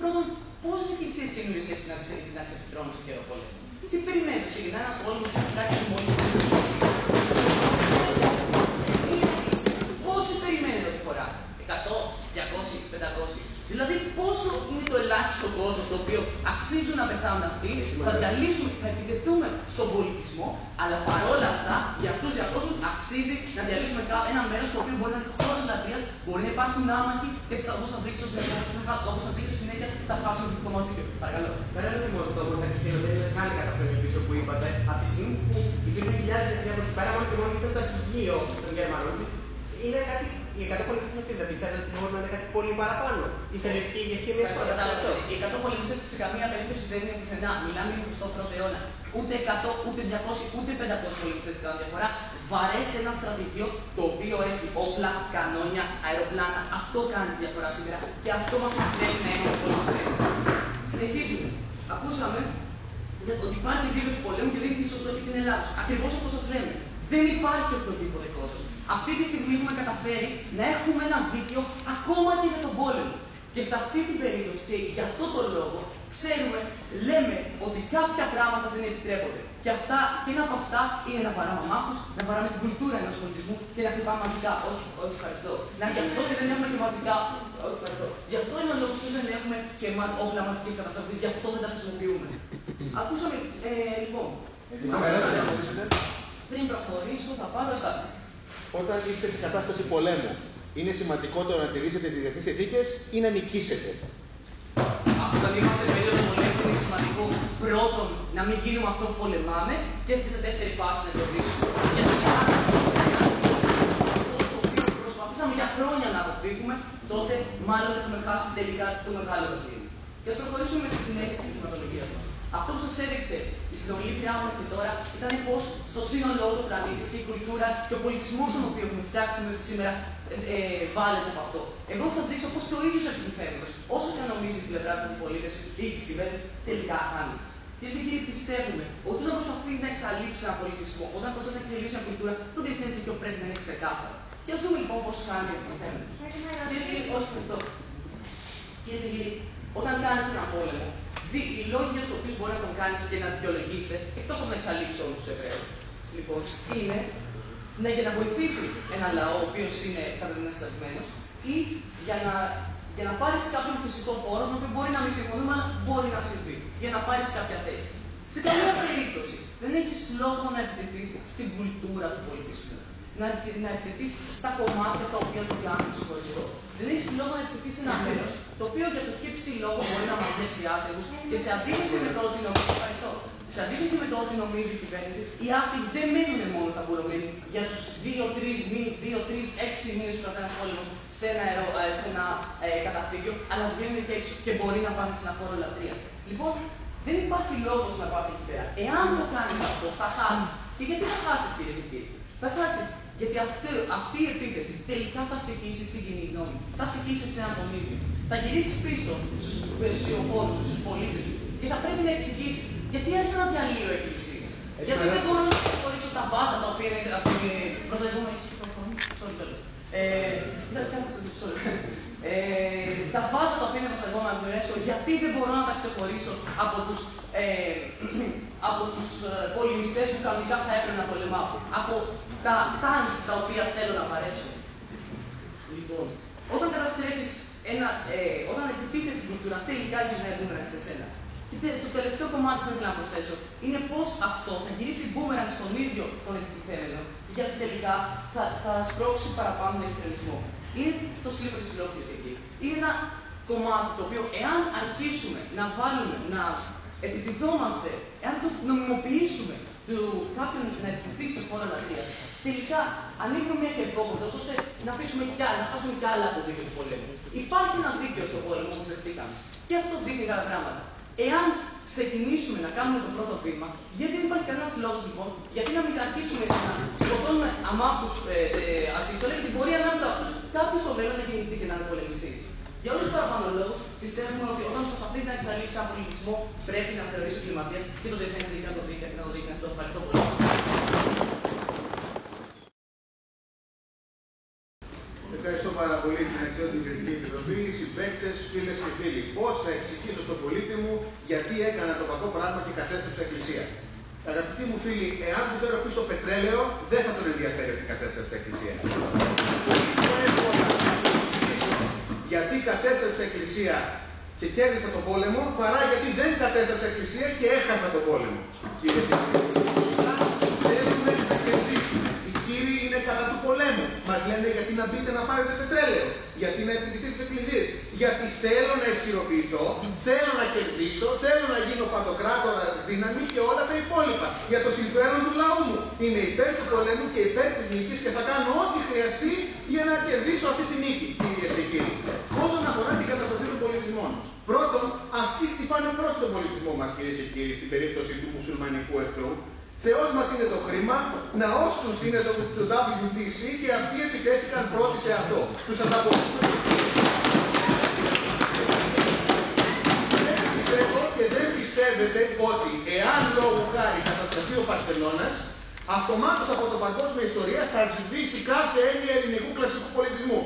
Πρώτον, πόσες εκκλησίες καινούριε έχει να, ξε, να ξεπληρώνουν σε καιρό πόλεμο; Τι περιμένουν, ξεκινάει ένας πόλεμος, ξεκινάει ένα πόλεμο. Σε μία εκκλησία, πόσοι περιμένετε ότι φορά, 100, 200, 500. Δηλαδή, πόσο είναι το ελάχιστο κόσμο το οποίο αξίζουν να πεθάνουν αυτοί, θα διαλύσουμε, θα επιτεθούμε στον πολιτισμό, αλλά παρόλα αυτά, για αυτούς για αυτούς αξίζει να διαλύσουμε ένα μέρος το οποίο μπορεί να είναι χώρος λατρείας, μπορεί να υπάρχουν άμαχοι και όπως θα δείξω όπως θα δείξω συνέχεια, θα χάσουμε το δικό μας δίκαιο. Παρακαλώ. Πέρα από το αυτό που θα ξύλο, δεν είναι καν κατά τον πίσω που είπατε, από τη στιγμή που υπήρχαν χιλιάδες νεκροί από εκεί πέρα, μόνο και μόνο ήταν το αρχηγείο των Γερμανών, είναι κάτι οι 100 πολεμιστέ αυτοί δεν πιστεύετε ότι μπορούν να είναι κάτι πολύ παραπάνω; Η στρατιωτική ηγεσία μιας χώρας. Οι 100 πολεμιστέ σε καμία περίπτωση δεν είναι πουθενά. Μιλάμε για τον πρώτο αιώνα. Ούτε 100, ούτε 200, ούτε 500 πολεμιστέ κάνουν διαφορά. Βαρέσει ένα στρατηγείο το οποίο έχει όπλα, κανόνια, αεροπλάνα. Αυτό κάνει τη διαφορά σήμερα και αυτό μας επιτρέπει να είμαστε πολεμιστέ. Συνεχίζουμε. Ακούσαμε ότι υπάρχει δίκαιο του πολέμου και δεν είναι σωστό και είναι λάθο. Ακριβώς όπω σας λέμε. Δεν υπάρχει οποιοδήποτε κόσμος. Αυτή τη στιγμή έχουμε καταφέρει να έχουμε ένα δίκαιο ακόμα και για τον πόλεμο. Και σε αυτή την περίπτωση και για αυτό το λόγο ξέρουμε, λέμε ότι κάποια πράγματα δεν επιτρέπονται. Και, αυτά, και ένα από αυτά είναι να βαράμε αμάχου, να βαράμε την κουλτούρα ενό πολιτισμού και να χτυπάμε μαζικά. Όχι, όχι, ευχαριστώ. Να γι' αυτό και δεν έχουμε και μαζικά. Όχι, ευχαριστώ. Γι' αυτό είναι ο λόγο που δεν έχουμε και εμά όπλα μαζική καταστροφή. Γι' αυτό δεν τα χρησιμοποιούμε. Ακούσαμε, ε, λοιπόν. Πριν προχωρήσω, θα πάρω εσά όταν είστε σε κατάσταση πολέμου, είναι σημαντικότερο να τηρήσετε τις διεθνείς ηθίκε ή να νικήσετε; Όταν είμαστε σε περίοδο πολέμου, είναι σημαντικό πρώτον να μην γίνουμε αυτό που πολεμάμε και τη δεύτερη φάση να κερδίσουμε. Γιατί αν αυτό το οποίο προσπαθήσαμε για χρόνια να αποφύγουμε, τότε μάλλον έχουμε χάσει τελικά το μεγάλο παιχνίδι. Και ας προχωρήσουμε με τη συνέχεια της θεματολογία μας. Αυτό που σας έδειξε η συνομιλήτριά μου μέχρι τώρα ήταν πώ στο σύνολό του πλανήτη και η κουλτούρα και ο πολιτισμός τον οποίο έχουμε φτιάξει μέχρι σήμερα ε, βάλετε από αυτό. Εγώ θα σας δείξω πώ και ο ίδιος ο όσο και αν νομίζει την πλευρά της αντιπολίτευσης ή της κυβέρνησης, τελικά χάνει. Κυρίε και κύριοι, πιστεύουμε ότι όταν προσπαθείς να εξαλείψεις ένα πολιτισμό, όταν προσπαθείς να εξαλείψει μια κουλτούρα, το διεθνές δίκαιο πρέπει να είναι ξεκάθαρο. Και ας δούμε λοιπόν πώς κάνει το θέμα. Κυρίε και κύριοι, όχι αυτό. Κυρίε και κύριοι, όταν κάνεις ένα πόλεμο, οι λόγοι για τους οποίους μπορεί να τον κάνεις και να δικαιολογήσει, εκτός από να εξαλείψεις όλους τους Εβραίους, λοιπόν, είναι; Ναι, για να βοηθήσεις ένα λαό ο οποίος είναι καταδυναστατημένο ή για να, για να πάρεις κάποιον φυσικό πόρο, τον οποίο μπορεί να μην συμφωνούμε, αλλά μπορεί να συμβεί, για να πάρεις κάποια θέση. Σε καμία περίπτωση δεν έχεις λόγο να επιτεθείς στην κουλτούρα του πολιτισμού. Να, να επιτεθεί στα κομμάτια τα οποία το κάνουν ξεχωριστό. Δεν έχει λόγο να επιτεθεί σε ένα μέρος το οποίο για το χύψη λόγο μπορεί να μαζέψει άστεγου και σε αντίθεση με το ότι νομίζει, ευχαριστώ, σε αντίθεση με το ότι νομίζει η κυβέρνηση, οι άστεγοι δεν μένουν μόνο ταμπουρωμένοι για τους 2-3 μήνε, 2-3-6 μήνε που κρατάει ένα πόλεμο σε ένα, αερο, ε, σε ένα ε, καταφύγιο, αλλά βγαίνουν και έξω και μπορεί να πάνε σε ένα χώρο λατρείας. Λοιπόν, δεν υπάρχει λόγος να πας εκεί πέρα. Εάν το κάνεις αυτό, θα χάσεις. Και γιατί θα χάσεις, κύριε και κύριοι. Θα χάσεις γιατί αυτή, αυτή η επίθεση τελικά θα στοιχήσει στην κοινή γνώμη. Θα στοιχήσει σε ένα τον ίδιο. Θα γυρίσει πίσω στους πλαισιοπόρου, στους πολίτες και θα πρέπει να εξηγήσει γιατί άρχισε να διαλύει ο Εκκλησίας. Γιατί δεν μπορώ να ξεχωρίσω τα βάζα τα οποία είναι από την προθεσμία ισχύ του Sorry, ε, τα βάζα τα οποία είναι προστατευόμενα από το γιατί δεν μπορώ να τα ξεχωρίσω από τους, ε, από τους ε, πολεμιστές που κανονικά θα έπρεπε να πολεμάω. Από τα τάγκς τα οποία θέλω να παρέσω. Λοιπόν, όταν καταστρέφεις ένα, ε, όταν επιτίθεσαι στην κουλτούρα, τελικά γυρνάει μπούμερανγκ σε σένα. Και στο τελευταίο κομμάτι που θέλω να προσθέσω είναι πώς αυτό θα γυρίσει μπούμερανγκ στον ίδιο τον επιτιθέμενο, γιατί τελικά θα, θα σπρώξει παραπάνω τον εξτρεμισμό. Είναι το slippery slope εκεί. Είναι ένα κομμάτι το οποίο, εάν αρχίσουμε να βάλουμε, να επιτιθόμαστε, εάν το νομιμοποιήσουμε του κάποιον να επιτεθεί σε χώρα λατρεία, τελικά ανοίγουμε μια κερκόπορτα ώστε να αφήσουμε κι άλλα, να χάσουμε κι άλλα από το δίκαιο του πολέμου. Υπάρχει ένα δίκαιο στον πόλεμο, όπως δεχτήκαμε. Και αυτό δείχνει καλά πράγματα. Εάν ξεκινήσουμε να κάνουμε το πρώτο βήμα, γιατί δεν υπάρχει κανένας λόγος λοιπόν, γιατί να μην αρχίσουμε να σκοτώνουμε αμάχους ε, ε, ασύστολα, γιατί μπορεί ανάμεσα αυτούς κάποιος στο μέλλον να γεννηθεί και να είναι πολεμιστής. Για όλους τους παραπάνω λόγους, πιστεύουμε ότι όταν προσπαθεί να εξαλείψει ένα πολιτισμό, πρέπει να θεωρήσει κλιματία και το διεθνέ δίκαιο να το δει και να το δείχνει αυτό. Ευχαριστώ πολύ. Ευχαριστώ πάρα πάρα πολύ την αξιότιμη Κριτική Επιτροπή, συμπαίκτες, φίλες και φίλοι. Πώς θα εξηγήσω στον πολίτη μου γιατί έκανα το κακό πράγμα και κατέστρεψε εκκλησία. Αγαπητοί μου φίλοι, εάν του φέρω πίσω πετρέλαιο, δεν θα τον ενδιαφέρει ότι κατέστρεψε εκκλησία. Πολύ πιο εύκολα να του εξηγήσω γιατί κατέστρεψε εκκλησία και κέρδισα τον πόλεμο, παρά γιατί δεν κατέστρεψε εκκλησία και έχασα τον πόλεμο. Κύριε και θέλουμε να κερδίσουμε. Οι κύριοι είναι κατά του πολέμου. Μα λένε γιατί να μπείτε να πάρετε πετρέλαιο. Γιατί να επιτυχθεί τις εκκλησίες. Γιατί θέλω να ισχυροποιηθώ, θέλω να κερδίσω, θέλω να γίνω παντοκράτορα δύναμη και όλα τα υπόλοιπα. Για το συμφέρον του λαού μου. Είμαι υπέρ του πολέμου και υπέρ της νίκης και θα κάνω ό,τι χρειαστεί για να κερδίσω αυτή τη νίκη, κυρίε και κύριοι. Όσον αφορά την καταστροφή των πολιτισμών. Πρώτον, αυτοί χτυπάνε πρώτο τον πολιτισμό μας, κυρίες και κύριοι, στην περίπτωση του μουσουλμανικού εχθρού. Θεός μας είναι το χρήμα, ναός τους είναι το, το WTC και αυτοί επιτέθηκαν πρώτοι σε αυτό. Τους ανταποκρίνουν. Δεν πιστεύω και δεν πιστεύετε ότι εάν λόγω χάρη καταστροφεί ο Παρθενώνας, αυτομάτως από το παγκόσμια ιστορία θα σβήσει κάθε έννοια ελληνικού κλασικού πολιτισμού.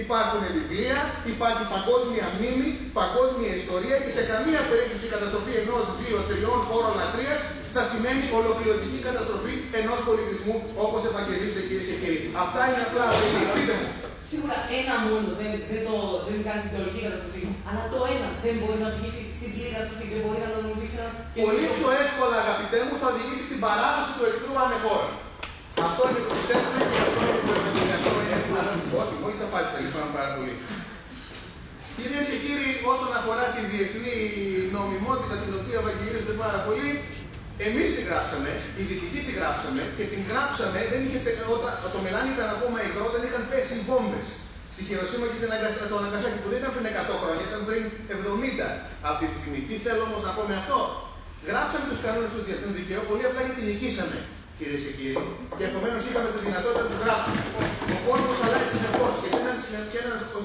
Υπάρχουν βιβλία, υπάρχει παγκόσμια μνήμη, παγκόσμια ιστορία και σε καμία περίπτωση η καταστροφή ενός, δύο, τριών χώρων λατρείας θα σημαίνει ολοκληρωτική καταστροφή ενός πολιτισμού όπως ευαγγελίζονται κυρίες και κύριοι. Αυτά είναι απλά απειλή. Σίγουρα ένα μόνο δεν, δεν, το, δεν κάνει την τελική καταστροφή. Αλλά το ένα δεν μπορεί να οδηγήσει στην πλήρη καταστροφή και μπορεί να το οδηγήσει ένα. Πολύ πιο εύκολα, αγαπητέ μου, θα οδηγήσει στην παράδοση του εχθρού ανεφόρα. Αυτό είναι το πιστεύουμε και αυτό είναι το ευαγγελικό. Όχι, μόλις απάντησα, λυπάμαι πάρα πολύ. Κυρίες και κύριοι, όσον αφορά τη διεθνή νομιμότητα την οποία ευαγγελίζονται πάρα πολύ, εμείς τη γράψαμε, οι δυτικοί τη γράψαμε και την γράψαμε, δεν είχε όταν το μελάνι ήταν ακόμα υγρό, δεν είχαν πέσει βόμβες. Στη Χειροσύμα και την το Αναγκασάκι που δεν ήταν πριν 100 χρόνια, ήταν πριν 70 αυτή τη στιγμή. Τι θέλω όμως να πω με αυτό; Γράψαμε τους κανόνες του διεθνούς δικαίου πολύ απλά γιατί νικήσαμε κυρίες και κύριοι, και επομένως είχαμε τη δυνατότητα να του γράψουμε. Ο κόσμος αλλάζει συνεχώς και σε έναν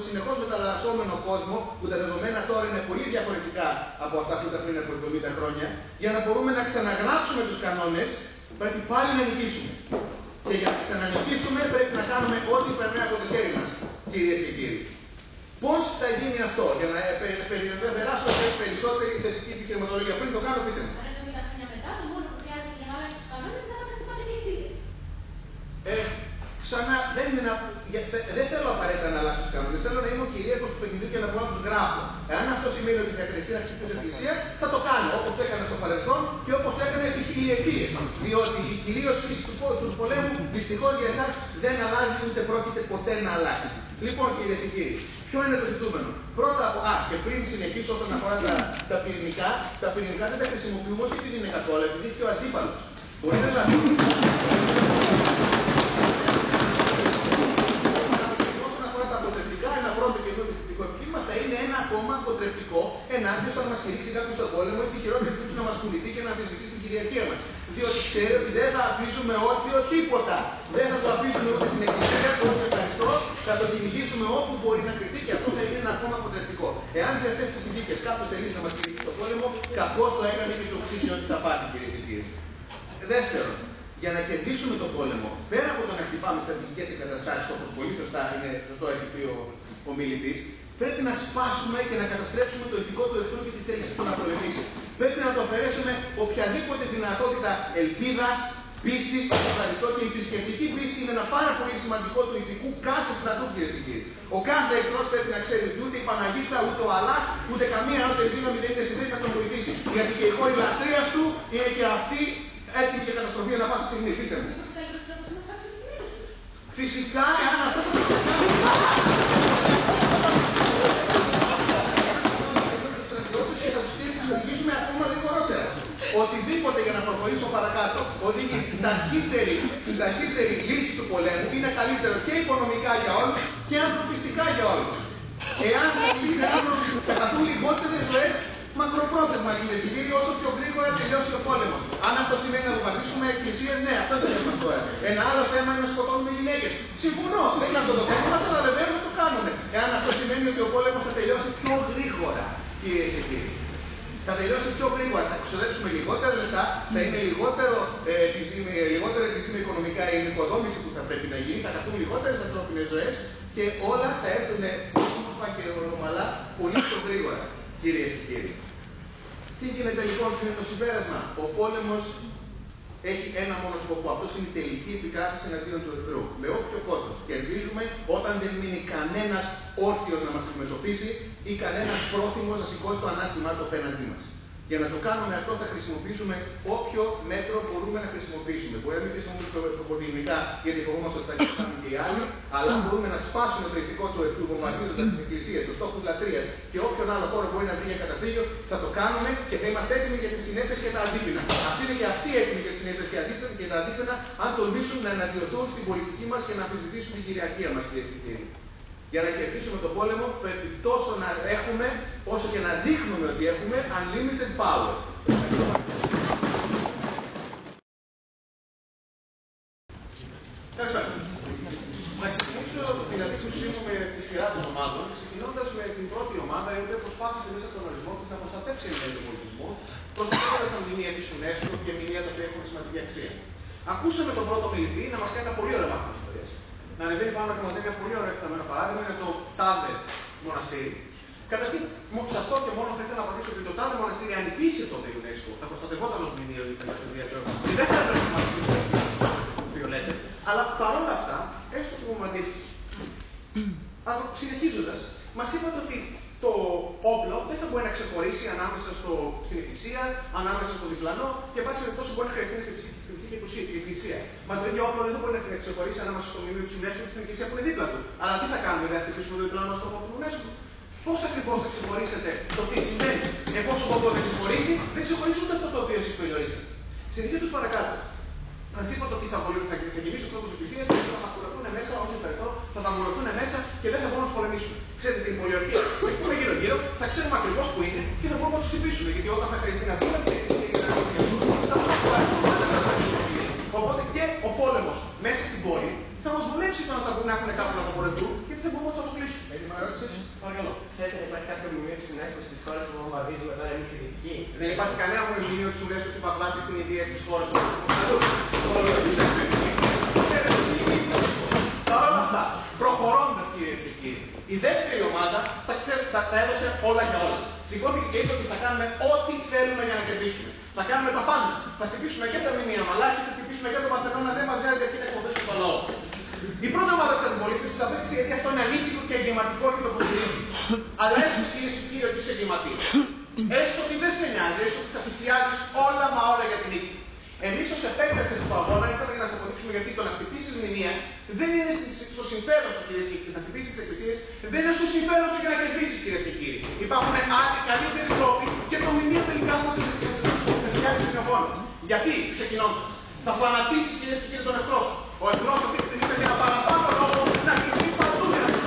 συνεχώς μεταλλασσόμενο κόσμο, που τα δεδομένα τώρα είναι πολύ διαφορετικά από αυτά που ήταν πριν από 70 χρόνια, για να μπορούμε να ξαναγράψουμε τους κανόνες, πρέπει πάλι να νικήσουμε. Και για να ξανανικήσουμε πρέπει να κάνουμε ό,τι περνάει από το χέρι μας, κυρίες και κύριοι. Πώς θα γίνει αυτό, για να περάσω σε περισσότερη θετική επιχειρηματολογία. Πριν το κάνω, πείτε μου. Ξανά δεν, είναι να, δεν θέλω απαραίτητα να αλλάξω τους κανόνες. Θέλω να είμαι ο κυρίαρχος του παιχνιδιού και να μπορώ να τους γράφω. Εάν αυτό σημαίνει ότι θα χρειαστεί να χτυπήσω εκκλησία, θα το κάνω όπως το έκανα στο παρελθόν και όπως το έκανα επί χιλιετίες. Διότι η κυρίω φύση του, του πολέμου δυστυχώς για εσάς δεν αλλάζει ούτε πρόκειται ποτέ να αλλάξει. Λοιπόν, κυρίες και κύριοι, ποιο είναι το ζητούμενο; Πρώτα από. Α, και πριν συνεχίσω όσον αφορά τα, τα πυρηνικά, τα πυρηνικά δεν τα χρησιμοποιούμε όχι επειδή είναι καθόλου, επειδή και ο αντίπαλος. Μπορεί να ακόμα αποτρεπτικό ενάντια στο να μας κηρύξει κάποιος στον πόλεμο ή στη χειρότερη περίπτωση να μας πουληθεί και να αμφισβητήσει την κυριαρχία μας. Διότι ξέρει ότι δεν θα αφήσουμε όρθιο τίποτα. Δεν θα το αφήσουμε ούτε την εκκλησία, ούτε το ευχαριστώ, θα το κυνηγήσουμε όπου μπορεί να κρυφτεί και αυτό θα είναι ένα ακόμα αποτρεπτικό. Εάν σε αυτές τις συνθήκες κάποιος θελήσει να μας κηρύξει τον πόλεμο, κακώς το έκανε και το οξύσει ότι θα πάρει, κυρίε και κύριοι. Δεύτερον, για να κερδίσουμε τον πόλεμο, πέρα από το να χτυπάμε στρατηγικές εγκαταστάσεις, όπως πολύ σωστά είναι σωστό έχει πει ο, ο μιλητής, Πρέπει να σπάσουμε και να καταστρέψουμε το ηθικό του εχθρού και τη θέληση του να πολεμήσει. Πρέπει να του αφαιρέσουμε οποιαδήποτε δυνατότητα ελπίδας, πίστης στο ευχαριστώ και η θρησκευτική πίστη είναι ένα πάρα πολύ σημαντικό του ηθικού κάθε στρατού, κυρίε και κύριοι. Ο κάθε εχθρός πρέπει να ξέρει ότι ούτε η Παναγίτσα, ούτε ο Αλάχ, ούτε καμία άλλη δύναμη δεν είναι σε θέση να τον βοηθήσει. Γιατί και η κόρη λατρείας του είναι και αυτή έτοιμη για καταστροφή ανά πάσα στιγμή. Πείτε μου. Φυσικά, εάν αυτό το οτιδήποτε για να προχωρήσω παρακάτω οδηγεί στην ταχύτερη, στην ταχύτερη λύση του πολέμου είναι καλύτερο και οικονομικά για όλους και ανθρωπιστικά για όλους. Εάν καθούν λιγότερες ζωές μακροπρόθεσμα κυρίε και κύριοι, όσο πιο γρήγορα τελειώσει ο πόλεμος. Αν αυτό σημαίνει να βομβαρδίσουμε εκκλησίες, ναι, αυτό είναι το θέμα τώρα. Ένα άλλο θέμα είναι να σκοτώνουμε γυναίκες. Συμφωνώ, δεν είναι αυτό το θέμα μας, αλλά βεβαίω το κάνουμε. Εάν αυτό σημαίνει ότι ο πόλεμος θα τελειώσει πιο γρήγορα, κυρίες και κύριοι. Θα τελειώσει πιο γρήγορα, θα ξοδέψουμε λιγότερα λεφτά, θα είναι λιγότερο, ε, επισήμη, λιγότερο επισήμη οικονομικά η οικοδόμηση που θα πρέπει να γίνει, θα καθούν λιγότερες ανθρώπινες ζωές και όλα θα έρθουν όμορφα και ομαλά πολύ πιο γρήγορα, κυρίες και κύριοι. Τι γίνεται λοιπόν, ποιο είναι το συμπέρασμα; Ο πόλεμος έχει ένα μόνο σκοπό. Αυτός είναι η τελική επικράτηση εναντίον του εχθρού. Με όποιο κόστος. Κερδίζουμε όταν δεν μείνει κανένας όρθιος να μας αντιμετωπίσει ή κανένας πρόθυμος να σηκώσει το ανάστημά του απέναντί μας. Για να το κάνουμε αυτό θα χρησιμοποιήσουμε όποιο μέτρο μπορούμε να χρησιμοποιήσουμε. Μπορεί να μην χρησιμοποιήσουμε τοπονημικά γιατί φοβόμαστε ότι θα κοιτάμε και οι άλλοι, αλλά μπορούμε να σπάσουμε το ηθικό του εχθρού βομβαρδίζοντας τις εκκλησίες, τους τόπους λατρείας και όποιον άλλο χώρο μπορεί να βρει για καταφύγιο, θα το κάνουμε και θα είμαστε έτοιμοι για τις συνέπειες και τα αντίπεινα. Α είναι και αυτοί έτοιμοι για τις συνέπειες και τα αντίπεινα, αν τολμήσουν να εναντιωθούν στην πολιτική μας και να αμφισβητήσουν την κυριαρχία μας, κυρίε και κύριοι. Για να κερδίσουμε τον πόλεμο πρέπει τόσο να έχουμε, όσο και να δείχνουμε ότι έχουμε unlimited power. Καλησπέρα. Να ξεκινήσω δηλαδή που με τη σειρά των ομάδων, ξεκινώντας με την πρώτη ομάδα, η οποία προσπάθησε μέσα στον ορισμό της να προστατεύσει τον πολιτισμό, προστατεύοντας τα μνημεία της UNESCO και μνημεία τα οποία έχουν σημαντική αξία. Ακούσαμε τον πρώτο μιλητή να μας κάνει ένα πολύ ωραίο μάθημα ιστορίας να ανεβαίνει πάνω και μα ένα πολύ ωραίο εκταμένο παράδειγμα για το τάδε μοναστήρι. Καταρχήν, σε αυτό και μόνο θα ήθελα να απαντήσω ότι το τάδε μοναστήρι, αν υπήρχε τότε η UNESCO, θα προστατευόταν ως μνημείο για την και δεν θα έπρεπε να το οποίο λέτε. Αλλά παρόλα αυτά, έστω που μου αντίστοιχε. Συνεχίζοντας, μας είπατε ότι το όπλο δεν θα μπορεί να ξεχωρίσει ανάμεσα στο, στην εκκλησία, ανάμεσα στο διπλανό και πάση περιπτώσει μπορεί να χρειαστεί να χτυπηθεί και η εκκλησία. Μα το ίδιο όπλο δεν θα μπορεί να ξεχωρίσει ανάμεσα στο μνημείο της UNESCO και στην εκκλησία που είναι δίπλα του. Αλλά τι θα κάνουμε, δεν θα χτυπήσουμε το διπλανό στο όπλο του UNESCO. Πώς ακριβώς θα ξεχωρίσετε το τι σημαίνει. Εφόσον το όπλο δεν ξεχωρίζει, δεν ξεχωρίζει ούτε αυτό το οποίο εσείς περιορίζετε. Συνεχίζω παρακάτω. Μα είπατε ότι θα, θα, θα γεμίσει ο κόσμο εκκλησίας και θα μαχουρωθούν μέσα, όχι ευχαριστώ, θα μαχουρωθούν μέσα και δεν θα μπορούν να τους πολεμήσουν. Ξέρετε την πολιορκία. Θα πούμε γύρω-γύρω, θα ξέρουμε ακριβώς που είναι και θα μπορούμε να τους χτυπήσουμε. Γιατί όταν θα χρειαστεί να πούμε την εκκλησία θα Οπότε και ο πόλεμο μέσα στην πόλη θα μας βολέψει το να τα να έχουν κάπου να αποπορευτούν, γιατί δεν μπορούμε να τους αποκλείσουμε. Έτοιμα ερώτηση. Παρακαλώ. Ξέρετε, υπάρχει κάποιο μνημείο της UNESCO στις χώρες που βομβαρδίζουμε τώρα εμείς οι δυτικοί; Δεν υπάρχει κανένα μνημείο της UNESCO στην Παγδάτη, στην Ινδία, στις χώρες που. Παρ' όλα αυτά, προχωρώντας κυρίες και κύριοι, η δεύτερη ομάδα τα, ξέρει, τα, τα έδωσε όλα για όλα. Σηκώθηκε και είπε ότι θα κάνουμε ό,τι θέλουμε για να κερδίσουμε. Θα κάνουμε τα πάντα. Θα χτυπήσουμε και τα μνημεία μαλάκι, θα χτυπήσουμε και το Παρθενώνα, δεν μα βγάζει εκεί να εκπομπήσουμε το λαό. Η πρώτη ομάδα τη αντιπολίτευση θα απέδειξε γιατί αυτό είναι αλήθικο και εγκληματικό και το υποστηρίζει. Αλλά έστω κυρίε και κύριοι ότι είσαι εγκληματία. Έστω ότι δεν σε νοιάζει, έστω ότι θα θυσιάζει όλα μα όλα για την νίκη. Εμεί ω επέκταση του αγώνα ήθελαμε να σα αποδείξουμε γιατί το να χτυπήσει μνημεία δεν είναι στο συμφέρον σου κυρίε και κύριοι. Να χτυπήσει τι εκκλησίε δεν είναι στο συμφέρον σου για να κερδίσει κυρίε και κύριοι. Υπάρχουν άλλοι καλύτεροι τρόποι και το μνημείο τελικά θα σα φτιάξει την αγώνα. Γιατί ξεκινώντα, θα φανατήσει κυρίες και κύριοι τον εχθρό σου. Ο εχθρός αυτή τη στιγμή έχει ένα παραπάνω λόγο να κλειστεί παντού για να σε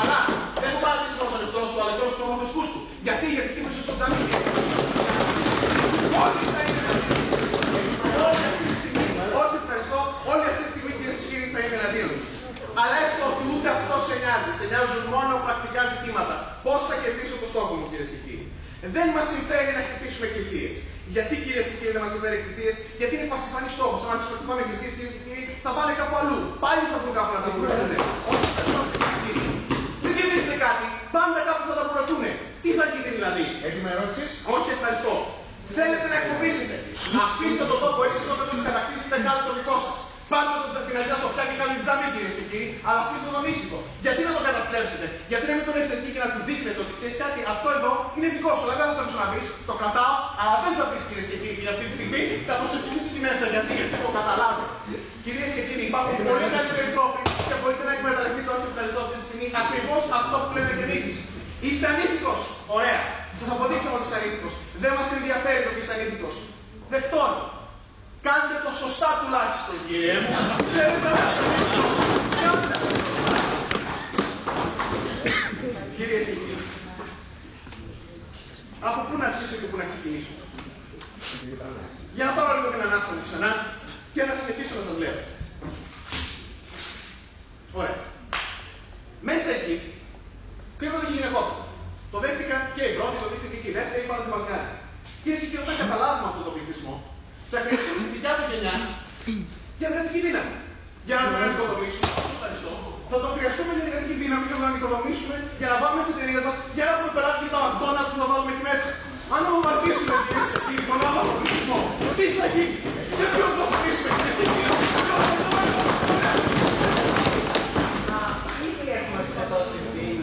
Αλλά δεν θα παρατήσει μόνο τον εχθρό σου, αλλά και όλους τους ομόθεσικού του. Γιατί, γιατί χτύπησε στο τζαμί. Όλοι θα είναι Όλη αυτή τη στιγμή, όχι ευχαριστώ, όλη αυτή τη στιγμή κυρίες και κύριοι θα είναι εναντίον σου. Αλλά έστω ότι ούτε αυτός σε νοιάζει. Σε νοιάζουν μόνο πρακτικά ζητήματα. Πώς θα κερδίσω το στόχο μου, κυρίες και κύριοι. Δεν μας συμφέρει να χτυπήσουμε εκκλησίες. Γιατί κυρίες και κύριοι δεν μας συμφέρει εκκλησίε, γιατί είναι πασιφανής στόχος. Αν τους χτυπάμε εκκλησίες, κυρίες και κύριοι, θα πάνε κάπου αλλού. Πάλι θα βρουν κάπου να τα πουρευτούν. Όχι, δεν κερδίζετε κάτι, πάντα κάπου θα τα πουρευτούν. Τι θα γίνει δηλαδή; Έτοιμα ερώτηση. Όχι, ευχαριστώ. Θέλετε να εκφοβήσετε. Αφήστε το τόπο έτσι όταν του κατακτήσετε, κάντε το δικό σα. Πάρτε το στην Αγία Σοφιά και κάνετε τζάμι κυρίε και κύριοι, αλλά αφήστε τον ήσυχο. Γιατί να το καταστρέψετε, γιατί να μην τον έχετε εκεί και να του δείχνετε ότι ξέρεις κάτι, αυτό εδώ είναι δικό σου, αλλά δεν θα σα αφήσω να πει, το κρατάω, αλλά δεν θα πεις κυρίες και κύριοι, για αυτή τη στιγμή θα προσευχηθεί εκεί μέσα. Γιατί, γιατί το καταλάβει. Κυρίες και κύριοι, υπάρχουν πολύ καλύτεροι τρόποι και μπορείτε να εκμεταλλευτείτε ό,τι ευχαριστώ αυτή τη στιγμή ακριβώς αυτό που λέμε κι εμείς. Είστε ανήθικος. Ωραία. Σας αποδείξαμε ότι είσαι ανήθικος. Δεν μας ενδιαφέρει το ότι είσαι ανήθικος. Δεκτών. Κάντε το σωστά τουλάχιστον, κύριε μου. Θέλετε να Κάντε το σωστά. Κυρίε και κύριοι. Από πού να αρχίσω και πού να ξεκινήσω. Για να πάρω λίγο την ανάσα μου ξανά και να συνεχίσω να σα λέω. Ωραία. Μέσα εκεί κρύβονται και γυναικόπαιδα. Το δέχτηκαν και οι πρώτοι, το δέχτηκαν και οι δεύτεροι, είπαν ότι μα νοιάζει. Κυρίες και κύριοι, όταν καταλάβουμε αυτό το πληθυσμό, θα χρειαστούμε τη δικιά του γενιά για εργατική δύναμη. Για να τον ανοικοδομήσουμε. Ευχαριστώ. Θα τον χρειαστούμε για εργατική δύναμη για να τον ανοικοδομήσουμε, για να βάλουμε τις εταιρείες μας, για να έχουμε πελάτε για τα McDonald's που θα βάλουμε εκεί μέσα. Αν βομβαρδίσουμε κυρίε και κύριοι τον άμαχο πληθυσμό, τι θα γίνει, σε ποιον θα χωρίσουμε κυρίε και κύριοι, Ήδη έχουμε σκοτώσει την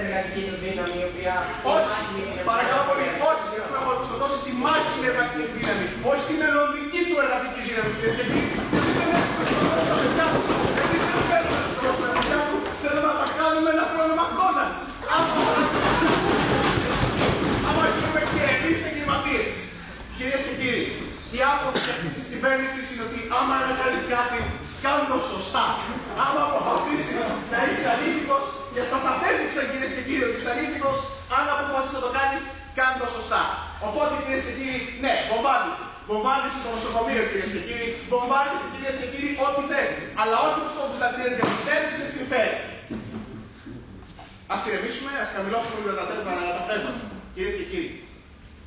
εργατική του δύναμη, η οποία. Όχι, παρακαλώ πολύ, όχι, έχουμε σκοτώσει τη μάχη την εργατική δύναμη, όχι τη μελλοντική του εργατική δύναμη, κυρίε και κύριοι. Δεν έχουμε σκοτώσει τα παιδιά του. Άμα γίνουμε και εμείς εγκληματίες. Κυρίες και κύριοι, η άποψη αυτής της κυβέρνησης είναι ότι άμα να κάνει κάτι, κάνε το σωστά. Άμα αποφασίσει να είσαι αλήθικος, και σας απέδειξα κυρίες και κύριοι ότι είσαι αλήθικος, αν αποφασίσεις να το κάνεις, κάνε το σωστά. Οπότε κυρίες και κύριοι, ναι, βομβάρδισε. Βομβάρδισε το νοσοκομείο κυρίες και κύριοι, βομβάρδισε κυρίες και κύριοι ό,τι θες. Αλλά όχι του τόπου λατρεία γιατί δεν σε συμφέρει. Α ηρεμήσουμε, ας χαμηλώσουμε λίγο τα, τα, τα πράγματα. Κυρίες και κύριοι,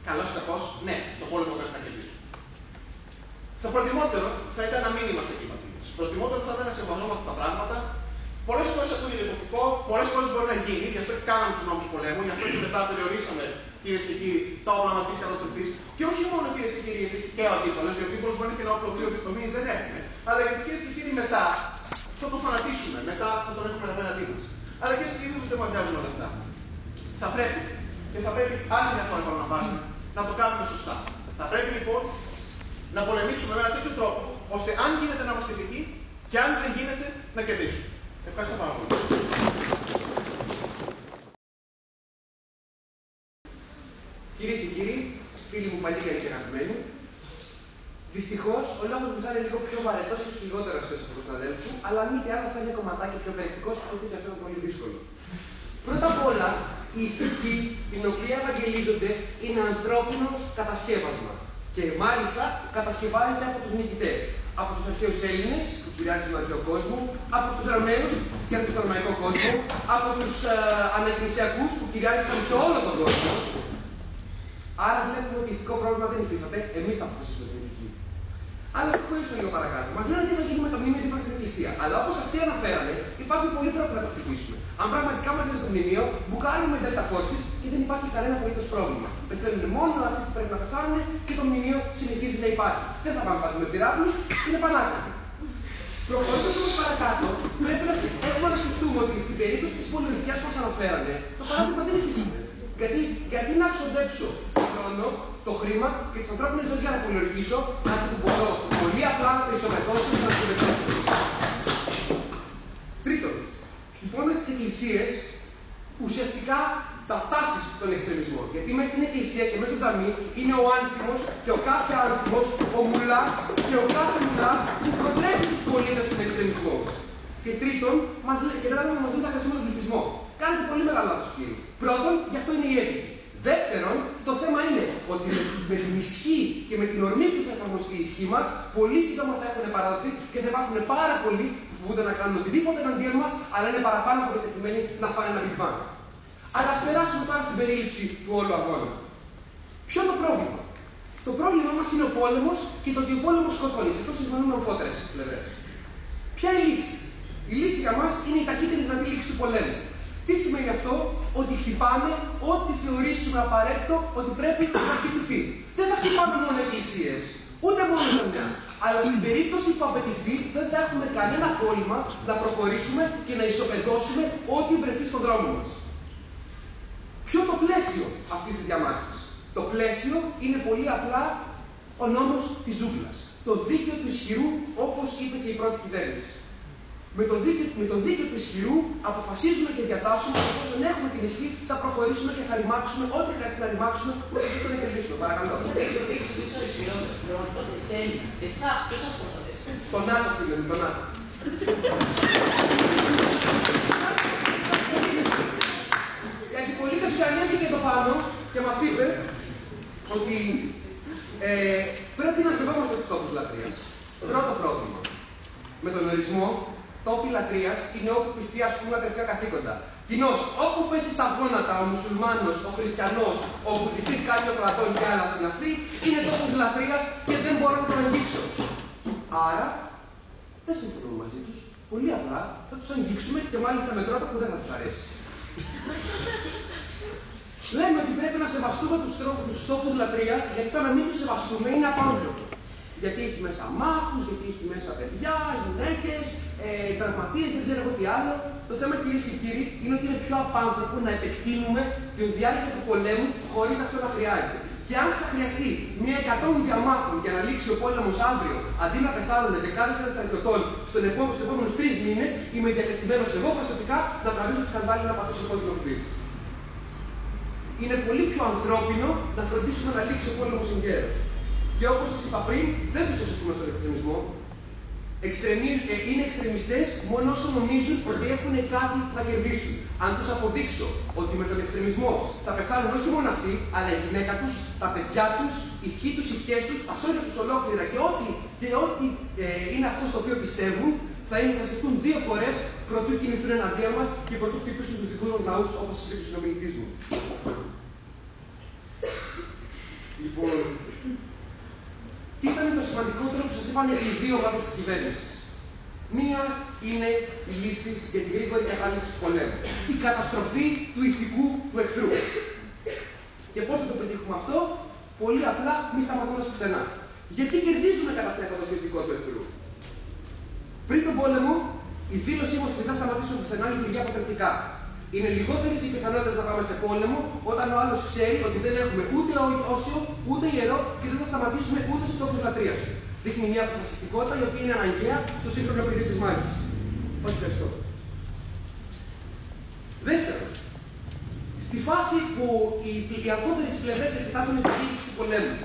καλό ή κακό, ναι, στο πόλεμο πρέπει να κερδίσουμε. Στο προτιμότερο θα ήταν να μην είμαστε εγκληματίε. Προτιμότερο θα ήταν να σεβαζόμαστε τα πράγματα. Πολλές φορές ακούγεται υποκριτικό, πολλές φορές μπορεί να γίνει, γι' αυτό και κάναμε τους νόμους πολέμου, γι' αυτό και μετά περιορίσαμε, κυρίες και κύριοι, τα όπλα μας της καταστροφής. Και όχι μόνο κυρίες και κύριοι, γιατί και ο αντίπαλος, γιατί ο αντίπαλος μπορεί να είναι και ένα όπλο που εμεί δεν έχουμε. Αλλά γιατί κυρίες και κύριοι μετά θα τον φανατίσουμε, μετά θα τον έχουμε απέναντί μας. Αλλά κυρίε και κύριοι, δεν μα βγάζουν όλα αυτά. Θα πρέπει, και θα πρέπει άλλη μια φορά επαναλαμβάνω, να το κάνουμε σωστά. Θα πρέπει λοιπόν να πολεμήσουμε με ένα τέτοιο τρόπο, ώστε αν γίνεται να είμαστε θετικοί και αν δεν γίνεται να κερδίσουμε. Ευχαριστώ πάρα πολύ. Κυρίες και κύριοι, φίλοι μου παλιοί και αγαπημένοι, δυστυχώς ο λόγος μου θα είναι λίγο πιο βαρετός και λιγότερο αστείο από τον συναδέλφου, αλλά αν μη τι άλλο θα είναι κομματάκι πιο περιεκτικό, όχι και αυτό είναι πολύ δύσκολο. Πρώτα απ' όλα, η ηθική την οποία ευαγγελίζονται είναι ανθρώπινο κατασκεύασμα. Και μάλιστα κατασκευάζεται από τους νικητές. Από τους αρχαίους Έλληνες που κυριάρχησαν τον αρχαίο κόσμο, από τους Ρωμαίους και από τον Ρωμαϊκό κόσμο, από τους ε, ανεκκλησιακούς που κυριάρχησαν σε όλο τον κόσμο. Άρα βλέπουμε ότι ηθικό πρόβλημα δεν υφίσταται, εμείς θα αποφασίσουμε την ηθική. Αλλά προχωρήσουμε λίγο παρακάτω. Μας λένε τι θα γίνει με το μνημείο δίπλα στην Εκκλησία. Αλλά όπως αυτοί αναφέρανε, υπάρχουν πολλοί τρόποι να το χτυπήσουμε. Αν πραγματικά μας λένε στο μνημείο, μπουκάρουμε delta forces και δεν υπάρχει κανένα απολύτως πρόβλημα. Πεθαίνουν μόνο αυτοί που πρέπει να πεθάνουν και το μνημείο συνεχίζει να υπάρχει. Δεν θα πάμε πάντα με πυράβλους, είναι πανάκριβο. Προχωρώντας όμως παρακάτω, πρέπει να, έχουμε να σκεφτούμε ότι στην περίπτωση της πολεμική που μας αναφέρανε, το παράδειγμα δεν υφίσταται. Γιατί, γιατί να ξοδέψω τον χρόνο, το χρήμα και τις ανθρώπινες ζωές για να πολιορκήσω κάτι που μπορώ πολύ απλά να το ισομετώσω και να το ξοδέψω. Τρίτον, οι πόνε τη Εκκλησίες ουσιαστικά τα τάσεις στον εξτρεμισμό. Γιατί μέσα στην Εκκλησία και μέσα στο τζαμί είναι ο άνθιμο και ο κάθε άνθιμο, ο μουλάς και ο κάθε μουλάς που προτρέπει του πολίτε στον εξτρεμισμό. Και τρίτον, μας, και τέταρτον, μας δίνει τα χρησιμότητα τον πληθυσμό. Κάνετε πολύ μεγάλο λάθος, κύριε. Πρώτον, γι' αυτό είναι η έθικη. Δεύτερον, το θέμα είναι ότι με, με την ισχύ και με την ορμή που θα εφαρμοστεί η ισχύ μας, πολύ σύντομα θα έχουν παραδοθεί και θα υπάρχουν πάρα πολλοί που φοβούνται να κάνουν οτιδήποτε εναντίον μας, αλλά είναι παραπάνω από διατεθειμένοι να φάνε ένα Big Bang. Αλλά ας περάσουμε τώρα στην περίληψη του όλου αγώνα. Ποιο είναι το πρόβλημα; Το πρόβλημά μας είναι ο πόλεμος και το ότι ο πόλεμος σκοτώνει. Αυτό συμφωνούμε με φότερε πλευρές. Ποια είναι η λύση; Η λύση για μας είναι η ταχύτερη δυνατή λήξη του πολέμου. Τι σημαίνει αυτό, ότι χτυπάμε ό,τι θεωρήσουμε απαραίτητο ότι πρέπει να χτυπηθεί. Δεν θα χτυπάμε μόνο εκκλησίες, ούτε μόνο ζωνιά. Αλλά στην περίπτωση που απαιτηθεί, δεν θα έχουμε κανένα κόλλημα να προχωρήσουμε και να ισοπεδώσουμε ό,τι βρεθεί στον δρόμο μας. Ποιο το πλαίσιο αυτής της διαμάχης; Το πλαίσιο είναι πολύ απλά ο νόμος της ζούγκλας. Το δίκαιο του ισχυρού, όπως είπε και η πρώτη κυβέρνηση. Με το, δίκαιο, με το δίκαιο του ισχυρού αποφασίζουμε και διατάσσουμε ότι εφόσον έχουμε την ισχύ θα προχωρήσουμε και θα ρημάξουμε ό,τι χρειάζεται να ρημάξουμε ούτε αυτό να κερδίσουμε. Παρακαλώ. Έχετε δείξει ότι είσαι ο ισχυρότερος. Στην πραγματικότητα είστε Έλληνε. Εσάς, ποιος σας προστατεύει. Το ΝΑΤΟ, φίλε μου, το ΝΑΤΟ. Η αντιπολίτευση ανέβηκε εδώ πάνω και μας είπε ότι ε, πρέπει να σεβόμαστε τους τόπου λατρείας. Πρώτο πρόβλημα. Με τον ορισμό, τόποι λατρείας είναι όπου πιστοί ασκούν τα τελευταία καθήκοντα. Κοινώ, όπου πέσει στα γόνατα ο μουσουλμάνος, ο χριστιανός, ο βουδιστής κάτσε ο κρατών και άλλα συναυτοί, είναι τόπος λατρείας και δεν μπορώ να τον αγγίξω. Άρα, δεν συμφωνούμε μαζί τους. Πολύ απλά θα τους αγγίξουμε και μάλιστα με τρόπο που δεν θα τους αρέσει. Λέμε ότι πρέπει να σεβαστούμε τους τόπους λατρείας, γιατί το να μην τους σεβαστούμε είναι απάνθρωπο. Γιατί έχει μέσα μάχους, γιατί έχει μέσα παιδιά, γυναίκες, ε, τραυματίες, δεν ξέρω εγώ τι άλλο. Το θέμα κυρίες και κύριοι είναι ότι είναι πιο απάνθρωπο να επεκτείνουμε τη διάρκεια του πολέμου χωρίς αυτό να χρειάζεται. Και αν θα χρειαστεί μια εκατόν διαμάχων για να λήξει ο πόλεμος αύριο, αντί να πεθάνουν δεκάδες χιλιάδες στρατιωτών στους επόμενους τρεις μήνες, είμαι διατεθειμένος εγώ προσωπικά να τραβήξω τη σκανδάλη να πατήσω το κόκκινο Είναι πολύ πιο ανθρώπινο να φροντίσουμε να λήξει ο πόλεμος εγκαίρω. Και όπως σας είπα πριν, δεν τους οσοτούμε στον εξτρεμισμό. Εξτρεμί, ε, είναι εξτρεμιστές μόνο όσο νομίζουν ότι έχουν κάτι να κερδίσουν. Αν τους αποδείξω ότι με τον εξτρεμισμό θα πεθάνουν όχι μόνο αυτοί, αλλά η γυναίκα τους, τα παιδιά τους, οι χοί τους, οι χιέ τους, τα σώρια τους ολόκληρα και ό,τι, και ό,τι ε, είναι αυτό στο οποίο πιστεύουν, θα, είναι, θα σκεφτούν δύο φορές προτού κινηθούν εναντίον μας και προτού χτυπήσουν τους δικούς μας λαούς, όπως είπε ο συνομιλητής μου. Λοιπόν, τι ήταν το σημαντικότερο που σας είπαν οι δύο ομάδε της κυβέρνησης. Μία είναι η λύση για την γρήγορη κατάληξη του πολέμου. Η καταστροφή του ηθικού του εχθρού. Και πώς θα το πετύχουμε αυτό, πολύ απλά μη σταματώντας πουθενά. Γιατί κερδίζουμε καταστρέφοντας το ηθικό του εχθρού; Πριν τον πόλεμο, η δήλωσή μα ότι δεν θα σταματήσουμε πουθενά λειτουργεί αποτρεπτικά. Είναι λιγότερες οι πιθανότητες να πάμε σε πόλεμο όταν ο άλλος ξέρει ότι δεν έχουμε ούτε όσιο, ούτε ιερό και δεν θα σταματήσουμε ούτε στους τόπους λατρείας του. Δείχνει μια αποφασιστικότητα η οποία είναι αναγκαία στο σύγχρονο πεδίο της μάχης. Όχι, ευχαριστώ. Δεύτερον, στη φάση που οι, οι αμφότερε πλευρές εξετάζουν την κήρυξη του πολέμου,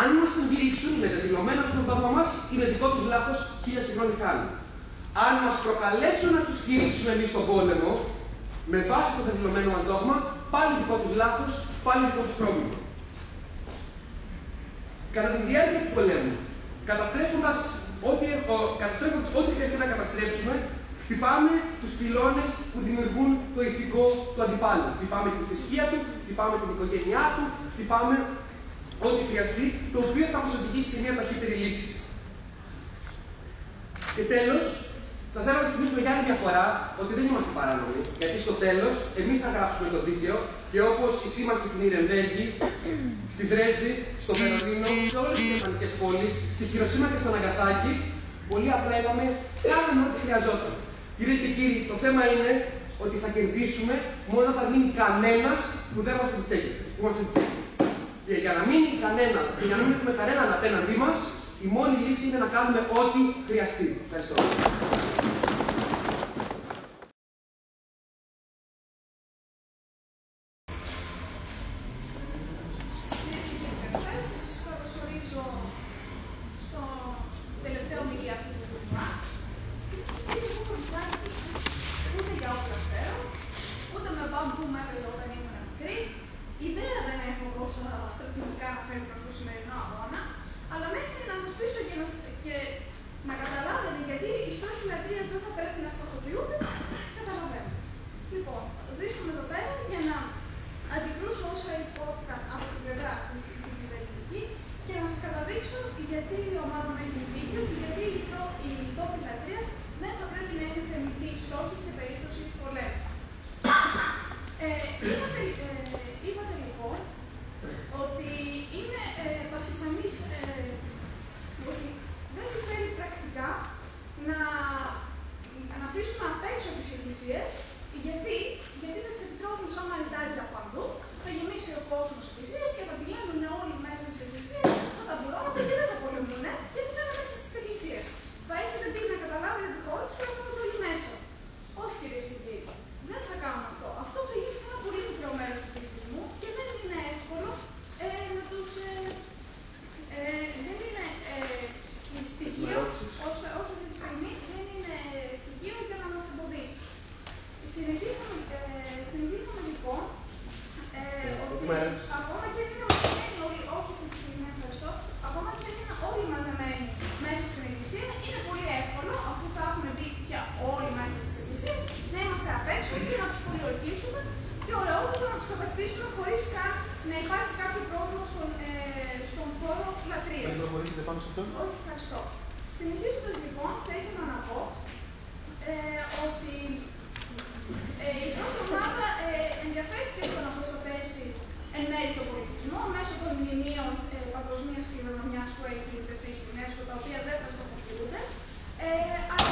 αν μας τον κηρύξουν με δεδηλωμένο αυτό το δόγμα μας, είναι δικό τους λάθος, χίλια συγγνώμη χάρη αν μας προκαλέσουν να τους κηρύξουμε εμείς τον πόλεμο, με βάση το θεμελιωμένο μας δόγμα, πάλι δικό τους λάθος, πάλι δικό τους πρόβλημα. Κατά τη διάρκεια του πολέμου, καταστρέφοντας ό,τι, καταστρέφοντας ό,τι χρειάζεται να καταστρέψουμε, χτυπάμε τους πυλώνες που δημιουργούν το ηθικό του αντιπάλου. Χτυπάμε τη θρησκεία του, χτυπάμε την οικογένειά του, χτυπάμε ό,τι χρειαστεί, το οποίο θα μας οδηγήσει σε μια ταχύτερη λήξη. Και τέλος, θα θέλω να συζητήσουμε για άλλη διαφορά ότι δεν είμαστε παράνομοι, γιατί στο τέλος εμείς θα γράψουμε το δίκαιο και όπως οι σύμμαχοι στην Ιρεμβέργη, στη Δρέσδη, στο Βερολίνο, σε όλες τις γερμανικές πόλεις, στη Χειροσύμα και στο Ναγκασάκι, πολύ απλά είπαμε, κάνουμε ό,τι χρειαζόταν. Κυρίες και κύριοι, το θέμα είναι ότι θα κερδίσουμε μόνο όταν μείνει κανένας που δεν μας αντιστέκεται. Και για να μείνει κανένα, και για να μην έχουμε κανέναν απέναντί μας, η μόνη λύση είναι να κάνουμε ό,τι χρειαστεί. Ευχαριστώ. Ακόμα και αν είναι μαζεμένοι όλοι, όχι αυτή τη στιγμή, ευχαριστώ. Ακόμα και είναι όλοι μαζεμένοι μέσα στην εκκλησία, είναι πολύ εύκολο, αφού θα έχουν μπει πια όλοι μέσα στην εκκλησία, να είμαστε απ' έξω και να τους πολιορκήσουμε και ολόκληρο να τους κατακτήσουμε χωρίς καν να υπάρχει κάποιο πρόβλημα στον, ε, στον χώρο λατρείας. Δεν προχωρήσετε πάνω σε αυτό. Όχι, ευχαριστώ. Συνεχίζοντας λοιπόν, θα ήθελα να πω τα οποία δεν θα στοχοποιούνται. Ε,